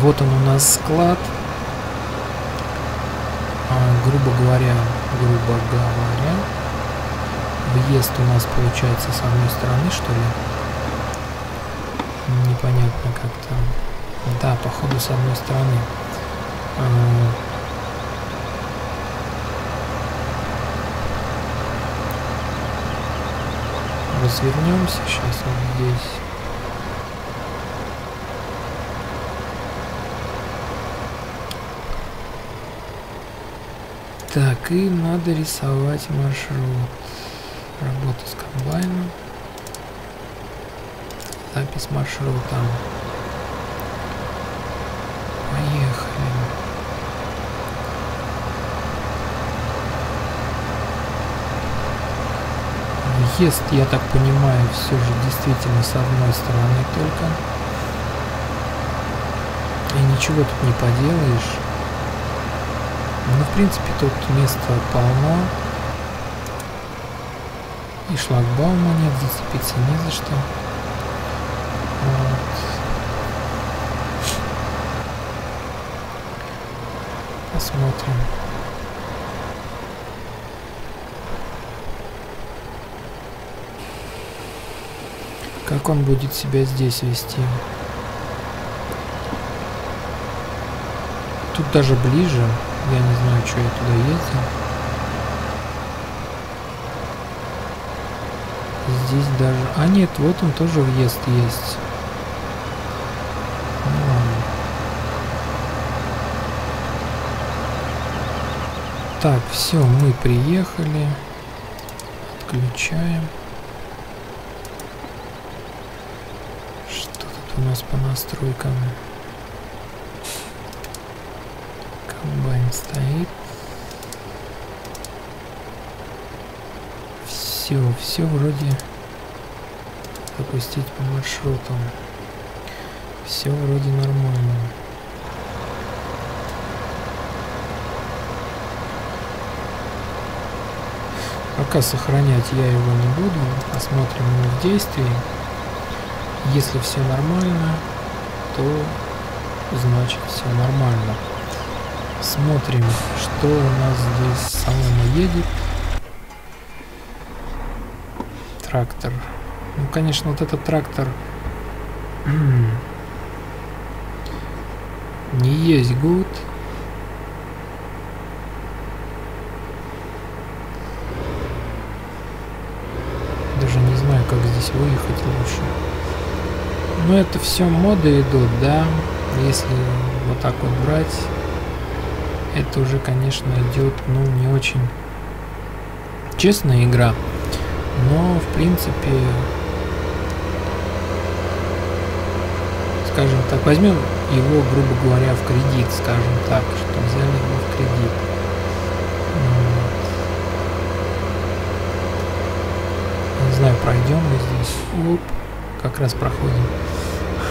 Вот он у нас склад. А, грубо говоря, грубо говоря, въезд у нас получается с одной стороны, что ли? Непонятно как-то. Да, походу с одной стороны. А, развернемся сейчас вот здесь. Так, и надо рисовать маршрут. Работа с комбайном. Запись маршрута. Поехали. Въезд, я так понимаю, все же действительно с одной стороны только. И ничего тут не поделаешь. Ну, в принципе, тут места полно. И шлагбаума нет, зацепиться не за что. Вот. Посмотрим. Как он будет себя здесь вести? Тут даже ближе. Я не знаю, что я туда ездил. Здесь даже... А нет, вот он тоже въезд есть. Ну ладно. Так, все, мы приехали. Отключаем. Что тут у нас по настройкам? Комбайн стоит. Все, вроде запустить по маршруту. Все вроде нормально. Пока сохранять я его не буду. Посмотрим его в действии. Если все нормально, то значит все нормально. Смотрим, что у нас здесь самому едет. Трактор. Ну, конечно, вот этот трактор не есть гуд. Даже не знаю, как здесь выехать лучше. Но это все моды идут, да. Если вот так вот брать, это уже, конечно, идет, ну, не очень честная игра. Но, в принципе, скажем так, возьмем его, грубо говоря, в кредит, скажем так, что взяли его в кредит. Не знаю, пройдем мы здесь. Оп, как раз проходим.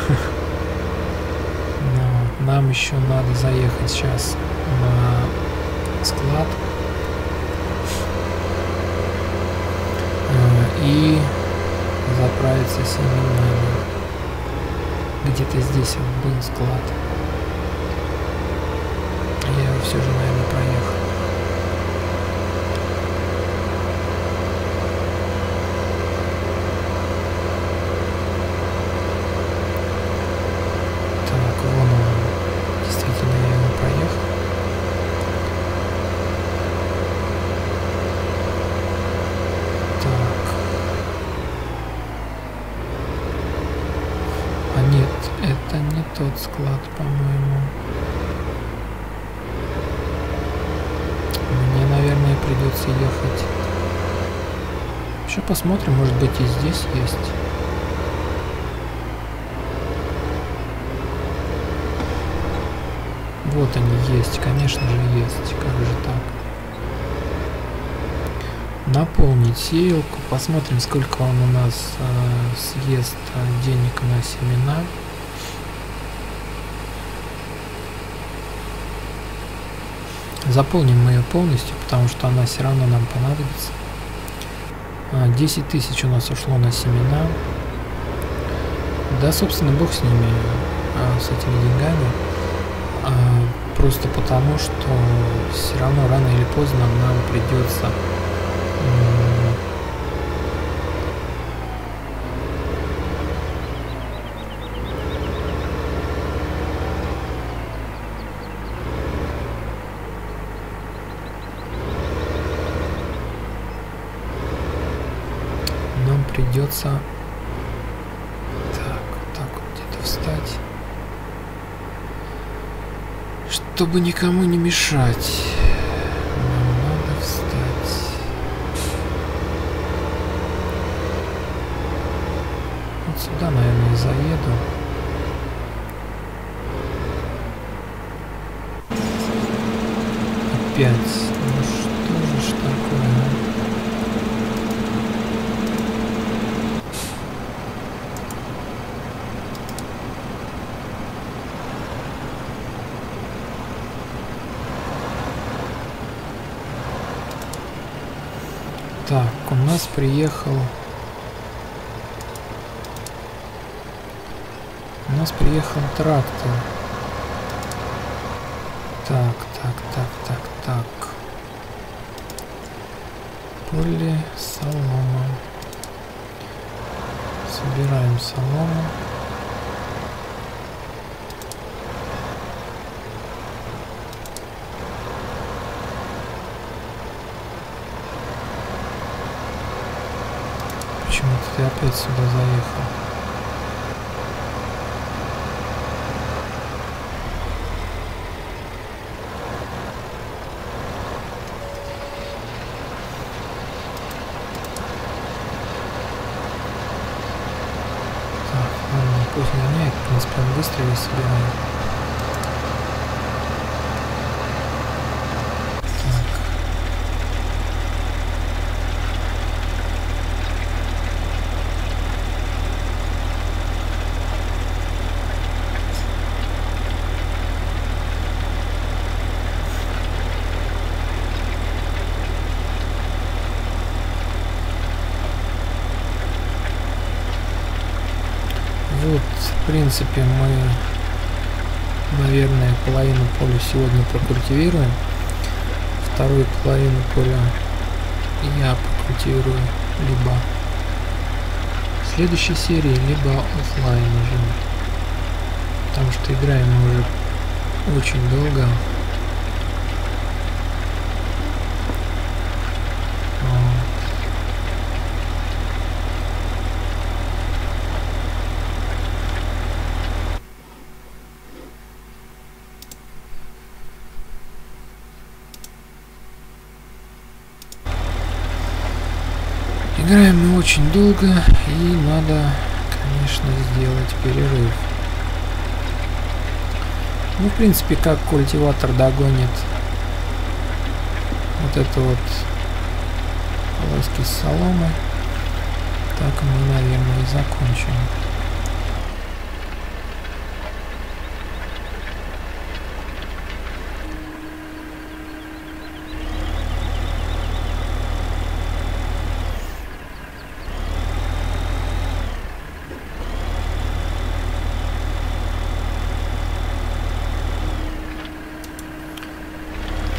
Нам еще надо заехать сейчас на склад э, и заправиться семенами. Где-то здесь был склад. Я все же, наверное, склад, по-моему. Мне, наверное, придется ехать. Сейчас посмотрим, может быть и здесь есть. Вот они есть, конечно же есть. Как же так? Наполнить сеялку. Посмотрим, сколько он у нас э, съест э, денег на семена. Заполним мы ее полностью, потому что она все равно нам понадобится. 10 а, тысяч у нас ушло на семена. Да, собственно, бог с ними. а, с этими деньгами. А, просто потому, что все равно рано или поздно нам придется придется так, вот так вот где-то встать чтобы никому не мешать. Нам надо встать. Вот сюда, наверное, заеду. Опять. Ну что же ж такое, а? Так, у нас приехал... У нас приехал трактор. Так, так, так, так, так. Поле, солома. Собираем солому. Почему-то ты опять сюда заехал. Так, ладно, пусть гоняет, в принципе, он весь собирает. Так. Вот, в принципе, мы, наверное, половину поля сегодня прокультивируем. Вторую половину поля я прокультивирую либо в следующей серии, либо оффлайн уже. Потому что играем мы уже очень долго. Вот. Играем мы очень долго и надо, конечно, сделать перерыв. Ну, в принципе, как культиватор догонит вот это вот полоски соломы, так мы, наверное, и закончим.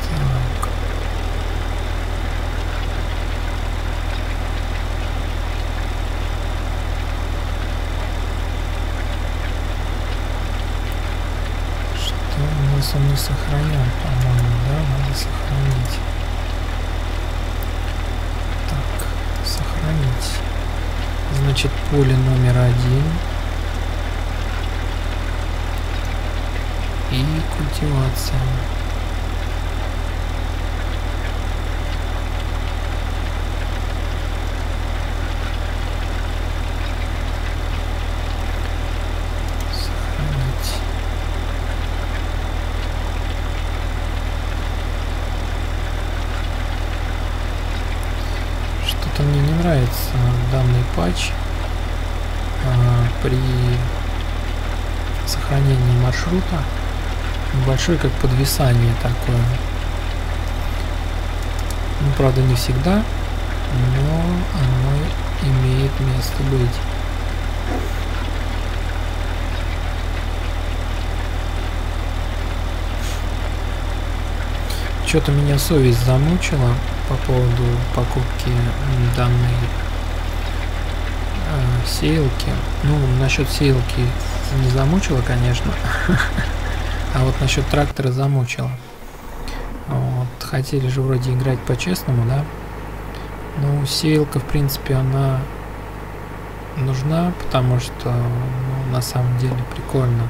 Так. Что у нас он не сохранял, по-моему, да? Надо сохранить. Так, сохранить. Значит, поле номер один. И культивация. маршрута. большой как подвисание такое. Ну, правда, не всегда, но оно имеет место быть. Что-то меня совесть замучила по поводу покупки данной сеялки. Ну, насчет сеялки не замучила, конечно. А вот насчет трактора замучила. Вот, хотели же вроде играть по-честному, да? Ну, сеялка, в принципе, она нужна, потому что ну, на самом деле прикольно.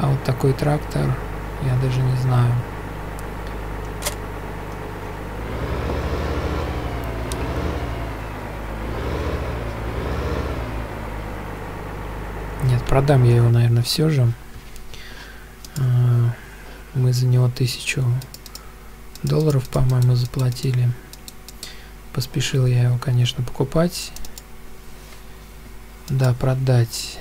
А вот такой трактор, я даже не знаю. Нет, продам я его, наверное, все же. А, мы за него тысячу долларов, по-моему, заплатили. Поспешил я его, конечно, покупать. Да, продать.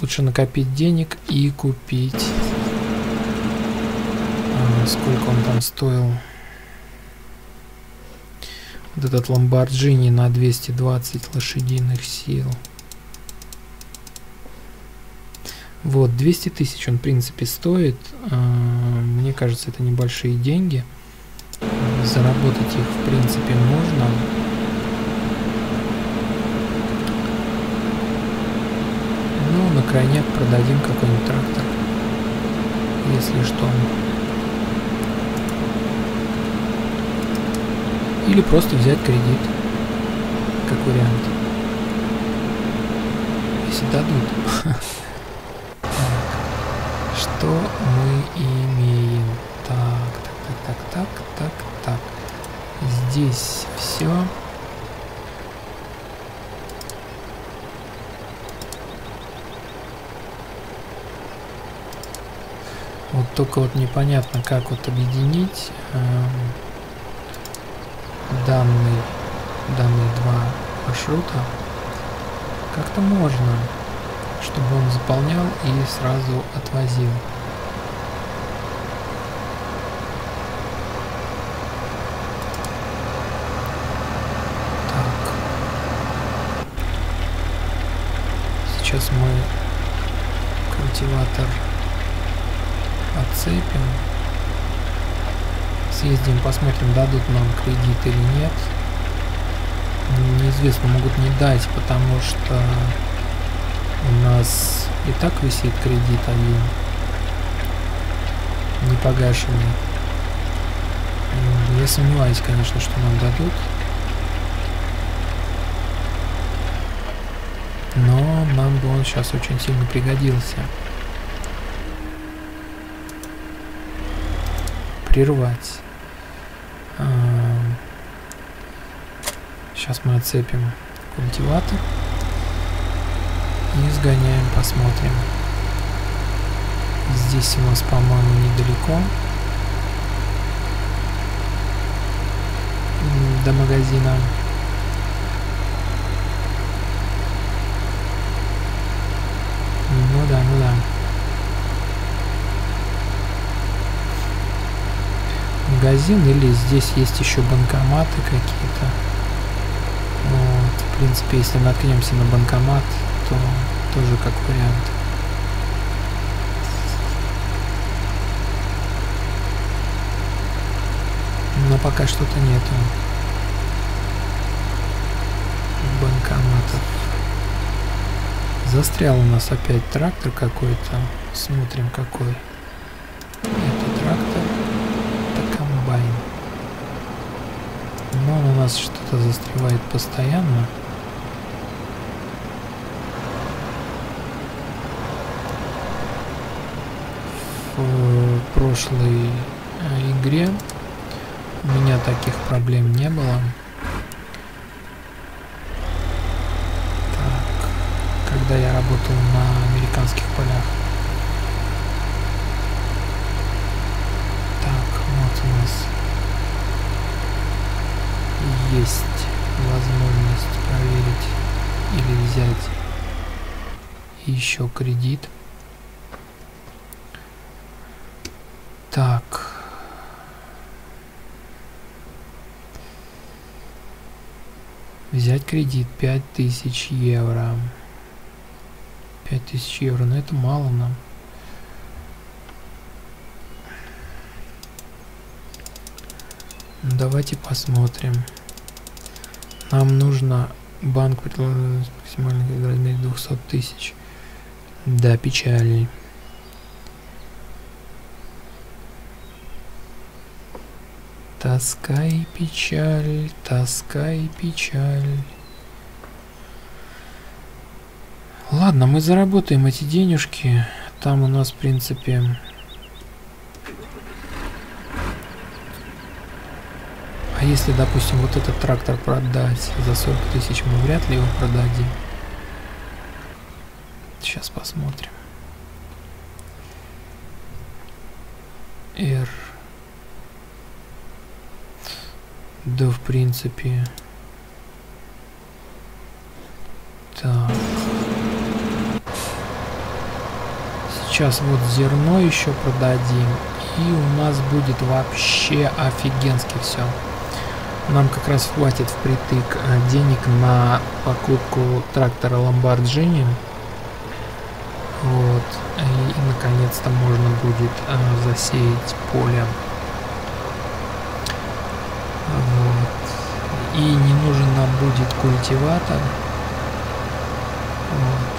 Лучше накопить денег и купить. А, сколько он там стоил? Вот этот Ламборджини на 220 лошадиных сил. Вот, 200 тысяч он, в принципе, стоит. А, мне кажется, это небольшие деньги. Заработать их, в принципе, можно. Ну, на крайняк продадим какой-нибудь трактор. Если что. Или просто взять кредит. Как вариант. Если дадут. Что мы имеем? Так, так, так, так, так, так, так. Здесь все. Вот только вот непонятно, как вот объединить эм, данный, данные два маршрута. Как-то можно, чтобы он заполнял и сразу отвозил. Так. Сейчас мы культиватор отцепим. Съездим, посмотрим, дадут нам кредит или нет. Неизвестно, могут не дать, потому что у нас и так висит кредит один. Непогашенный. Я сомневаюсь, конечно, что нам дадут. Но нам бы он сейчас очень сильно пригодился. Прервать. Сейчас мы отцепим культиватор и сгоняем, посмотрим. Здесь у нас, по-моему, недалеко до магазина. Ну да, ну да. Магазин или здесь есть еще банкоматы какие-то. В принципе, если наткнемся на банкомат, то тоже как вариант. Но пока что-то нету банкоматов. Застрял у нас опять трактор какой-то. Смотрим какой. Это трактор. Это комбайн. Но он у нас что-то застревает постоянно. В прошлой э, игре у меня таких проблем не было. Так, когда я работал на американских полях. Так, вот у нас есть возможность проверить или взять еще кредит. кредит 5000 евро. 5000 евро, но это мало нам. Давайте посмотрим. Нам нужно банк предлагает максимальный размер 200 тысяч. Да, печаль. Тоска и печаль, тоска и печаль. Ладно, мы заработаем эти денежки. Там у нас, в принципе... А если, допустим, вот этот трактор продать за 40 тысяч, мы вряд ли его продадим. Сейчас посмотрим. R. Да, в принципе. Так. Сейчас вот зерно еще продадим. И у нас будет вообще офигенски все. Нам как раз хватит впритык э, денег на покупку трактора Lamborghini. Вот. И, и наконец-то можно будет э, засеять поле. Вот. И не нужен нам будет культиватор. Вот.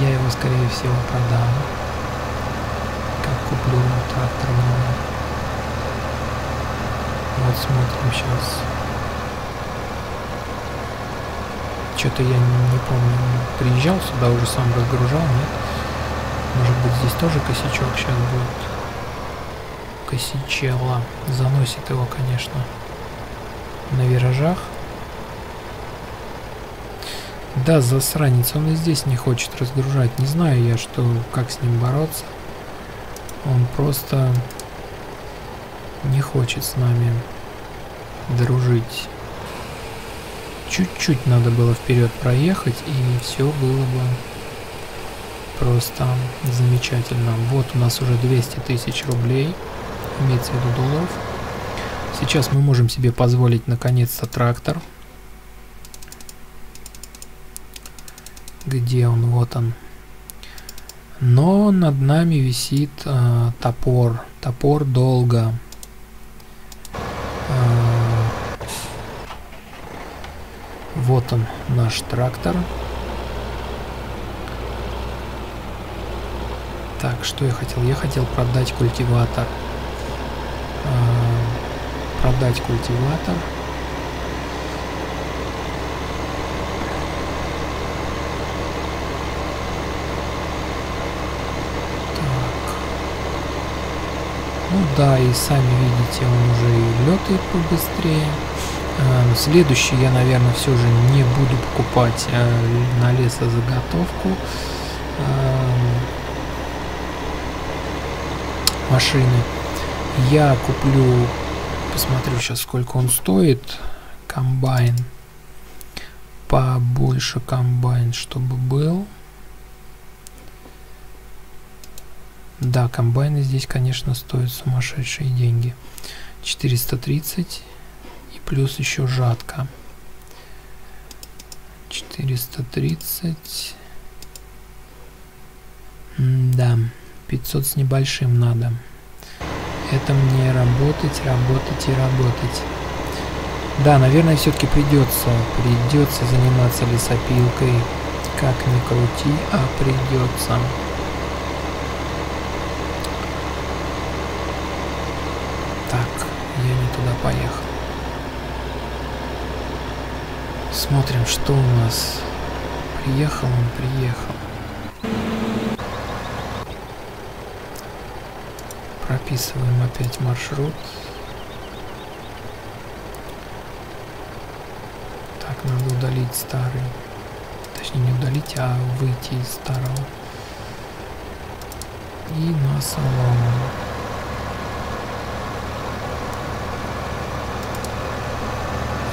Я его скорее всего продам. Как куплю трактор новый. Вот смотрим сейчас. Что-то я не, помню. Приезжал сюда, уже сам разгружал, нет? Может быть здесь тоже косячок сейчас будет. Косичела. Заносит его, конечно, на виражах. Да, засранец, он и здесь не хочет разгружать. Не знаю я, что, как с ним бороться. Он просто не хочет с нами дружить. Чуть-чуть надо было вперед проехать, и все было бы просто замечательно. Вот у нас уже 200 тысяч рублей, имеется в виду долларов. Сейчас мы можем себе позволить наконец-то трактор. Где он? Вот он. Но над нами висит э, топор. Топор долго. Вот он, наш трактор. Так, что я хотел? Я хотел продать культиватор. А, продать культиватор. Ну да, и сами видите, он уже и летает побыстрее. Эм, следующий я, наверное, все же не буду покупать э, на лесозаготовку эм, машины. Я куплю, посмотрю сейчас, сколько он стоит, комбайн. Побольше комбайн, чтобы был. Да, комбайны здесь, конечно, стоят сумасшедшие деньги. 430 плюс еще жатка. 430. М да, 500 с небольшим надо. Это мне работать, работать и работать. Да, наверное, все-таки придется, придется заниматься лесопилкой. Как ни крути, а придется. Так, я не туда поехал. Смотрим, что у нас. Приехал он, приехал. Прописываем опять маршрут. Так, надо удалить старый. Точнее, не удалить, а выйти из старого. И на салон.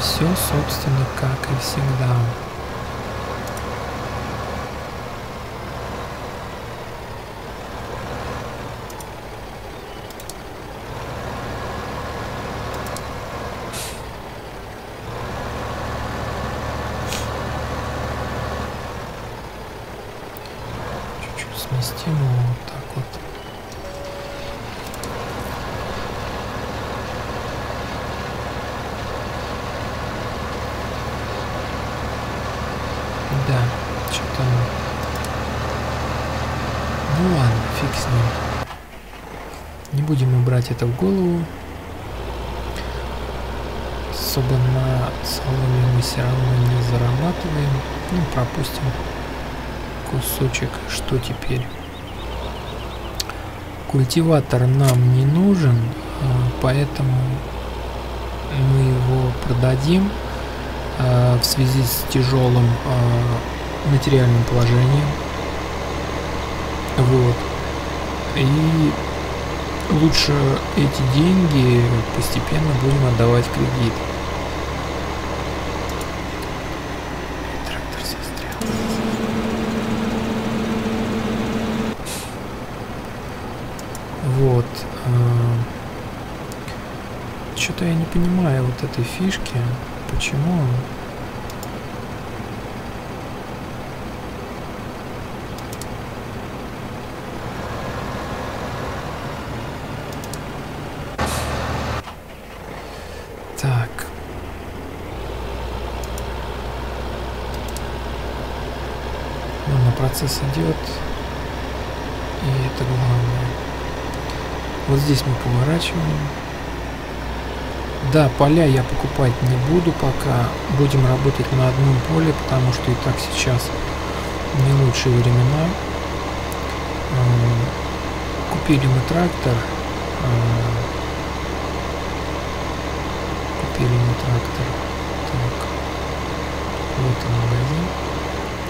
Все, собственно, как и всегда. Чуть-чуть сместим его вот так вот. да, что-то... Ну ладно, фиг с ним. Не брать это в голову. Особо на салоне мы все равно не зарабатываем. Ну, пропустим кусочек. Что теперь? Культиватор нам не нужен, а, поэтому мы его продадим а, в связи с тяжелым а, материальным положением. Вот. И лучше эти деньги постепенно будем отдавать кредит. Вот. А, Что-то я не понимаю вот этой фишки. Почему он Так. Ну, на процесс идет. И это главное. Вот здесь мы поворачиваем. Да, поля я покупать не буду пока. Будем работать на одном поле, потому что и так сейчас не лучшие времена. А, купили мы трактор. А, купили мы трактор. Так. Вот он магазин.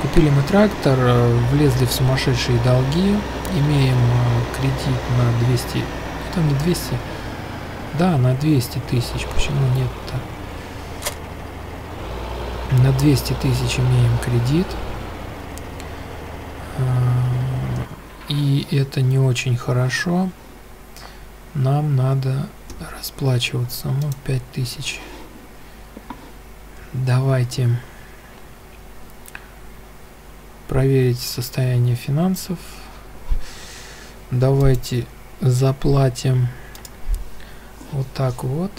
Купили мы трактор, э, влезли в сумасшедшие долги, имеем э, кредит на 200, ну, там не 200, да, на 200 тысяч, почему нет-то? На 200 тысяч имеем кредит. Э, и это не очень хорошо. Нам надо расплачиваться. Ну, 5000. Давайте проверить состояние финансов. Давайте заплатим вот так вот.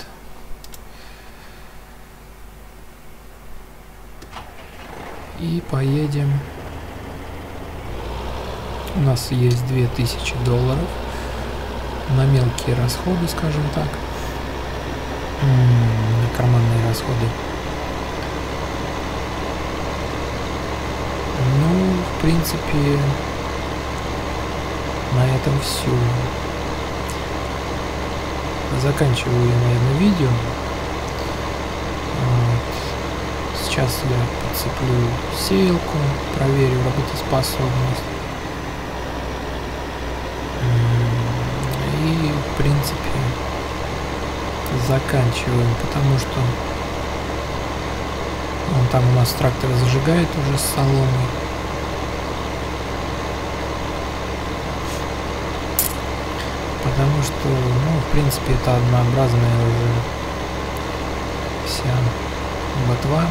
И поедем. У нас есть 2000 долларов на мелкие расходы, скажем так. На карманные расходы. Ну, в принципе, на этом все. Заканчиваю наверное, видео. Вот. Сейчас я подцеплю сеялку, проверю работоспособность. И, в принципе, заканчиваем, потому что он там у нас трактор зажигает уже с соломой. Потому что, ну, в принципе, это однообразная уже вся ботва.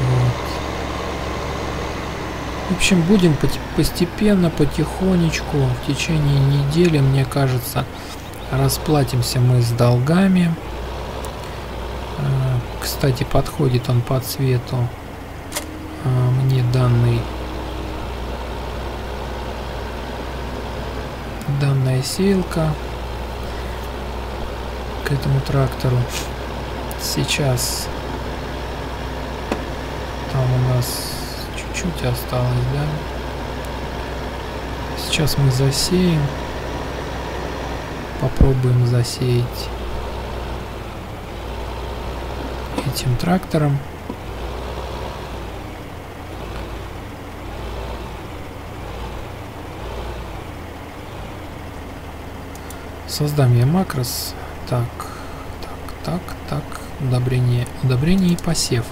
Вот. В общем, будем постепенно, потихонечку, в течение недели, мне кажется, расплатимся мы с долгами. Э, кстати, подходит он по цвету э, мне данный сеялка к этому трактору. Сейчас там у нас чуть-чуть осталось, да? Сейчас мы засеем попробуем засеять этим трактором. Создам я макрос. Так, так, так, так. Удобрение, удобрение и посев.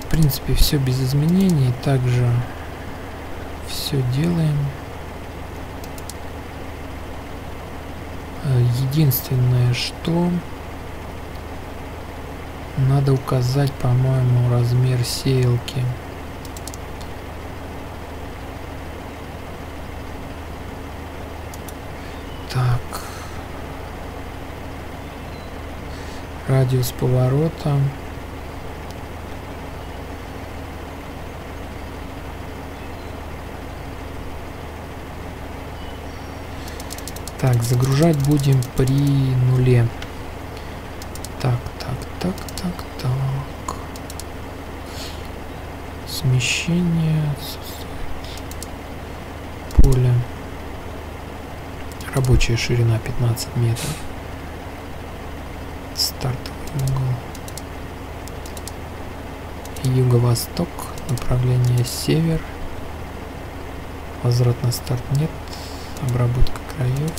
В принципе, все без изменений. Также все делаем. Единственное, что надо указать, по-моему, размер сеялки. Так. Радиус поворота. Так, загружать будем при нуле. Так, так, так, так, так. Смещение Поле. Рабочая ширина 15 метров. Стартовый угол. Юго-восток. Направление север. Возврат на старт нет. Обработка краев.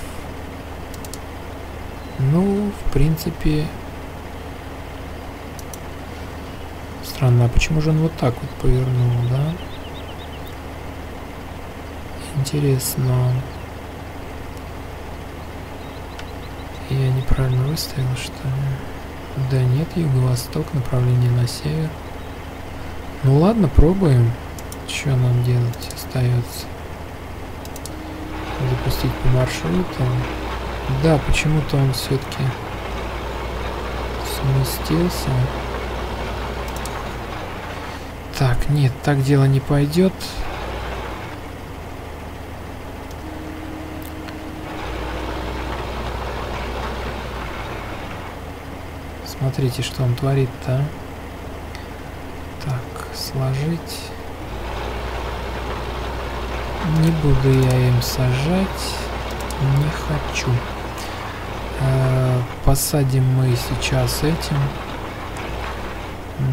Ну, в принципе... Странно, а почему же он вот так вот повернул, да? Интересно. Я неправильно выставил, что ли? Да нет, юго-восток, направление на север. Ну ладно, пробуем. Что нам делать остается? Запустить по маршруту. Да, почему-то он все-таки сместился. Так, нет, так дело не пойдет. Смотрите, что он творит-то. Так, сложить. Не буду я им сажать. Не хочу. Э, посадим мы сейчас этим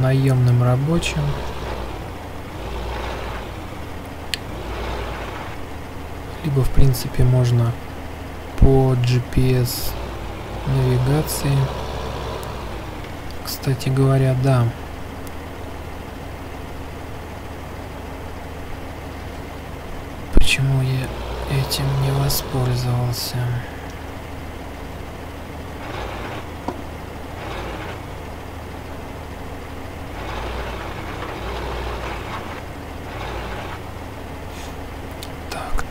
наемным рабочим. Либо, в принципе, можно по GPS навигации. Кстати говоря, да. Почему я этим не воспользовался?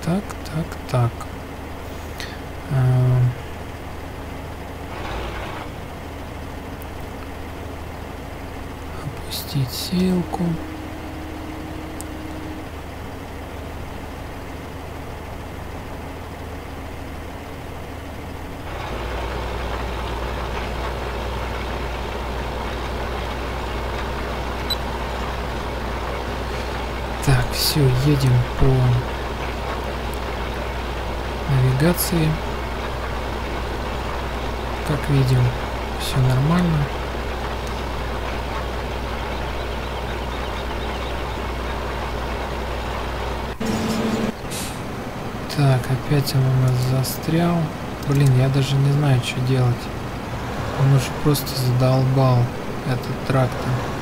так, так, так. А... Опустить ссылку. Так, все, едем по навигации. Как видим, все нормально. Так, опять он у нас застрял. Блин, я даже не знаю, что делать. Он уже просто задолбал этот трактор.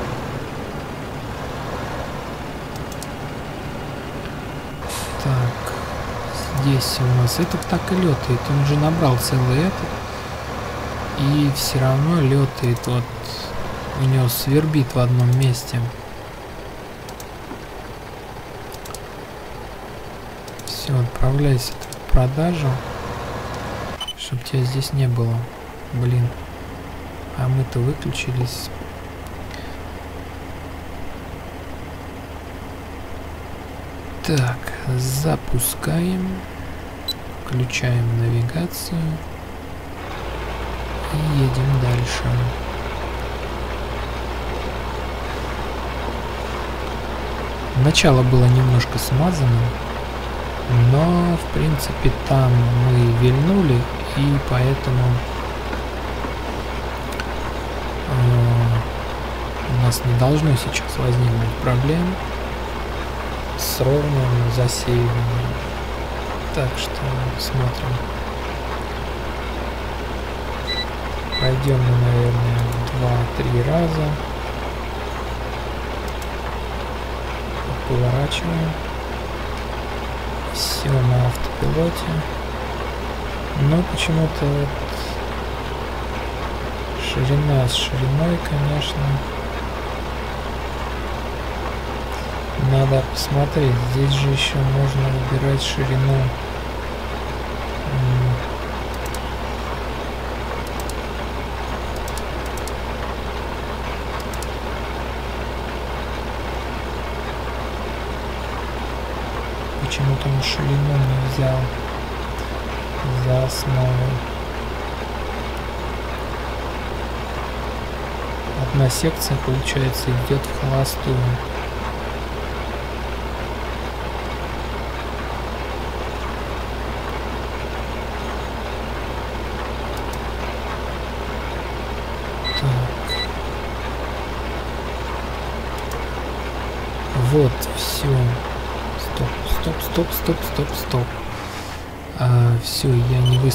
Здесь у нас этот так и летает. Он уже набрал целый этот. И все равно летает. Вот у него свербит в одном месте. Все, отправляйся в продажу. Чтоб тебя здесь не было. Блин. А мы-то выключились. Так, запускаем. Включаем навигацию. И едем дальше. Начало было немножко смазано, но в принципе там мы вильнули и поэтому э, у нас не должно сейчас возникнуть проблем с ровным засеиванием. Так что смотрим. Пойдем мы, наверное, два-три раза. Поворачиваем. Все на автопилоте. Но почему-то вот ширина с шириной, конечно. Надо посмотреть, здесь же еще можно выбирать ширину. Почему-то он ширину не взял за основу. Одна секция, получается, идет в холостую.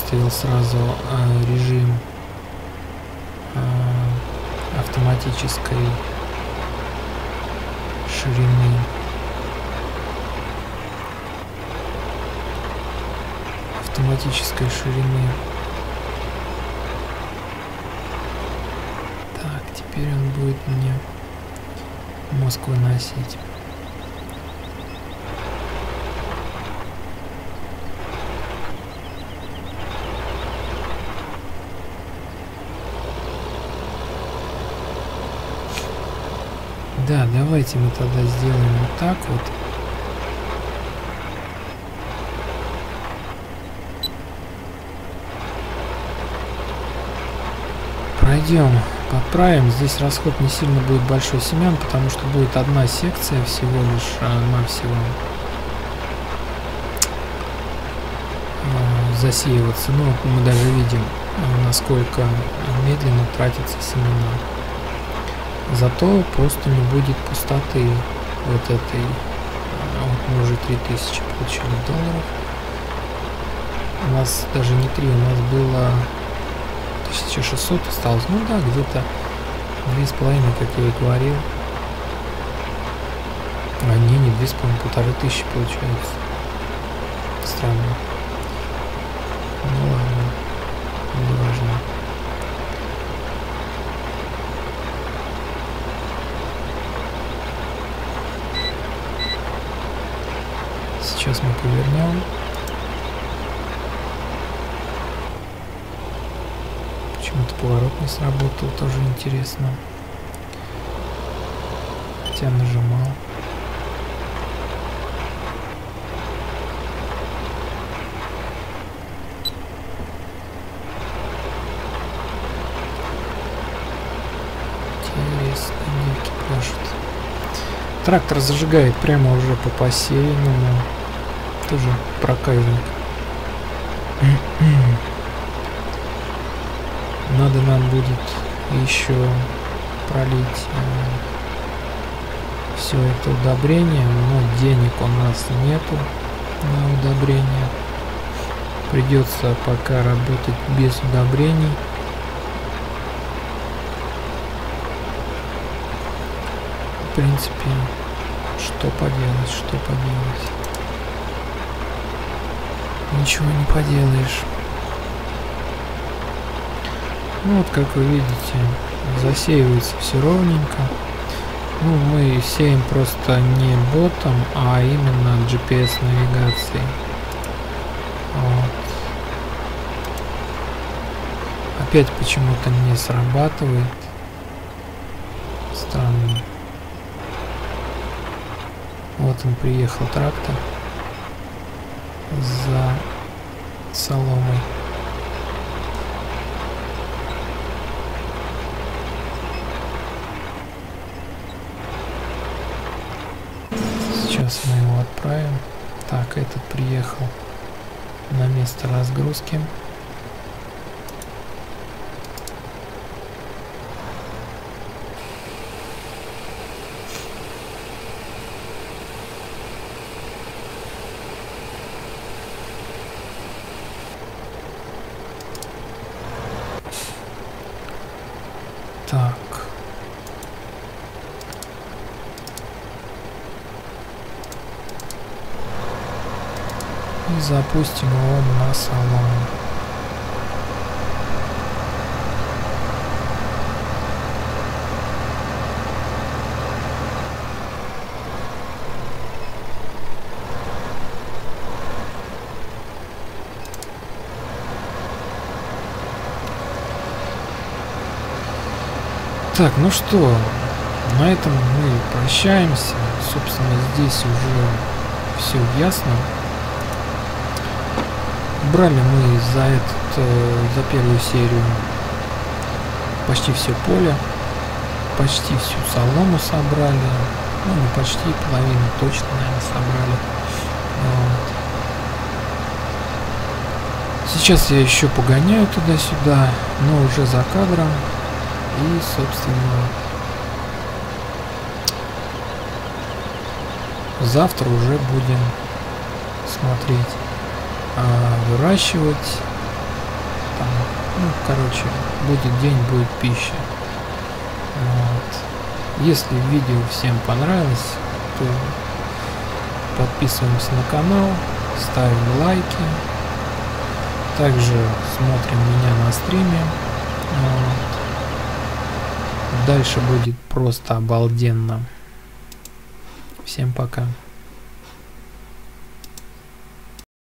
Выставил сразу а, режим а, автоматической ширины. Автоматической ширины. Так, теперь он будет мне мозг выносить. Да, давайте мы тогда сделаем вот так вот. Пройдем, подправим. Здесь расход не сильно будет большой семян, потому что будет одна секция всего лишь а, навсего а, засеиваться. Ну, мы даже видим, насколько медленно тратятся семена. Зато просто не будет пустоты вот этой. Вот мы уже 3000 получили долларов. У нас даже не 3, у нас было 1600 осталось. Ну да, где-то 2,5, как я и говорил. А не, не 2,5, полторы тысячи получается. Странно. Ну ладно, не важно. Сейчас мы повернем. Почему-то поворот не сработал, тоже интересно. Хотя нажимал. Интересно, девки пляшут. Трактор зажигает прямо уже по посеянному тоже проказник. Надо нам будет еще пролить э, все это удобрение, но денег у нас нету на удобрение. Придется пока работать без удобрений. В принципе, что поделать, что поделать. Ничего не поделаешь. Ну вот, как вы видите, засеивается все ровненько. Ну, мы сеем просто не ботом, а именно GPS навигацией. Вот. Опять почему-то не срабатывает. Странно. Вот он приехал трактор за соломой. Сейчас мы его отправим. Так, этот приехал на место разгрузки. Запустим его на салон. Так, ну что, на этом мы прощаемся. Собственно, здесь уже все ясно. Брали мы за этот, э, за первую серию почти все поле, почти всю солому собрали, ну не почти, половину точно, наверное, собрали. Вот. Сейчас я еще погоняю туда-сюда, но уже за кадром. И, собственно, завтра уже будем смотреть, а, выращивать. Там, ну, короче, будет день, будет пища. Вот. Если видео всем понравилось, то подписываемся на канал, ставим лайки. Также смотрим меня на стриме. Вот. Дальше будет просто обалденно. Всем пока.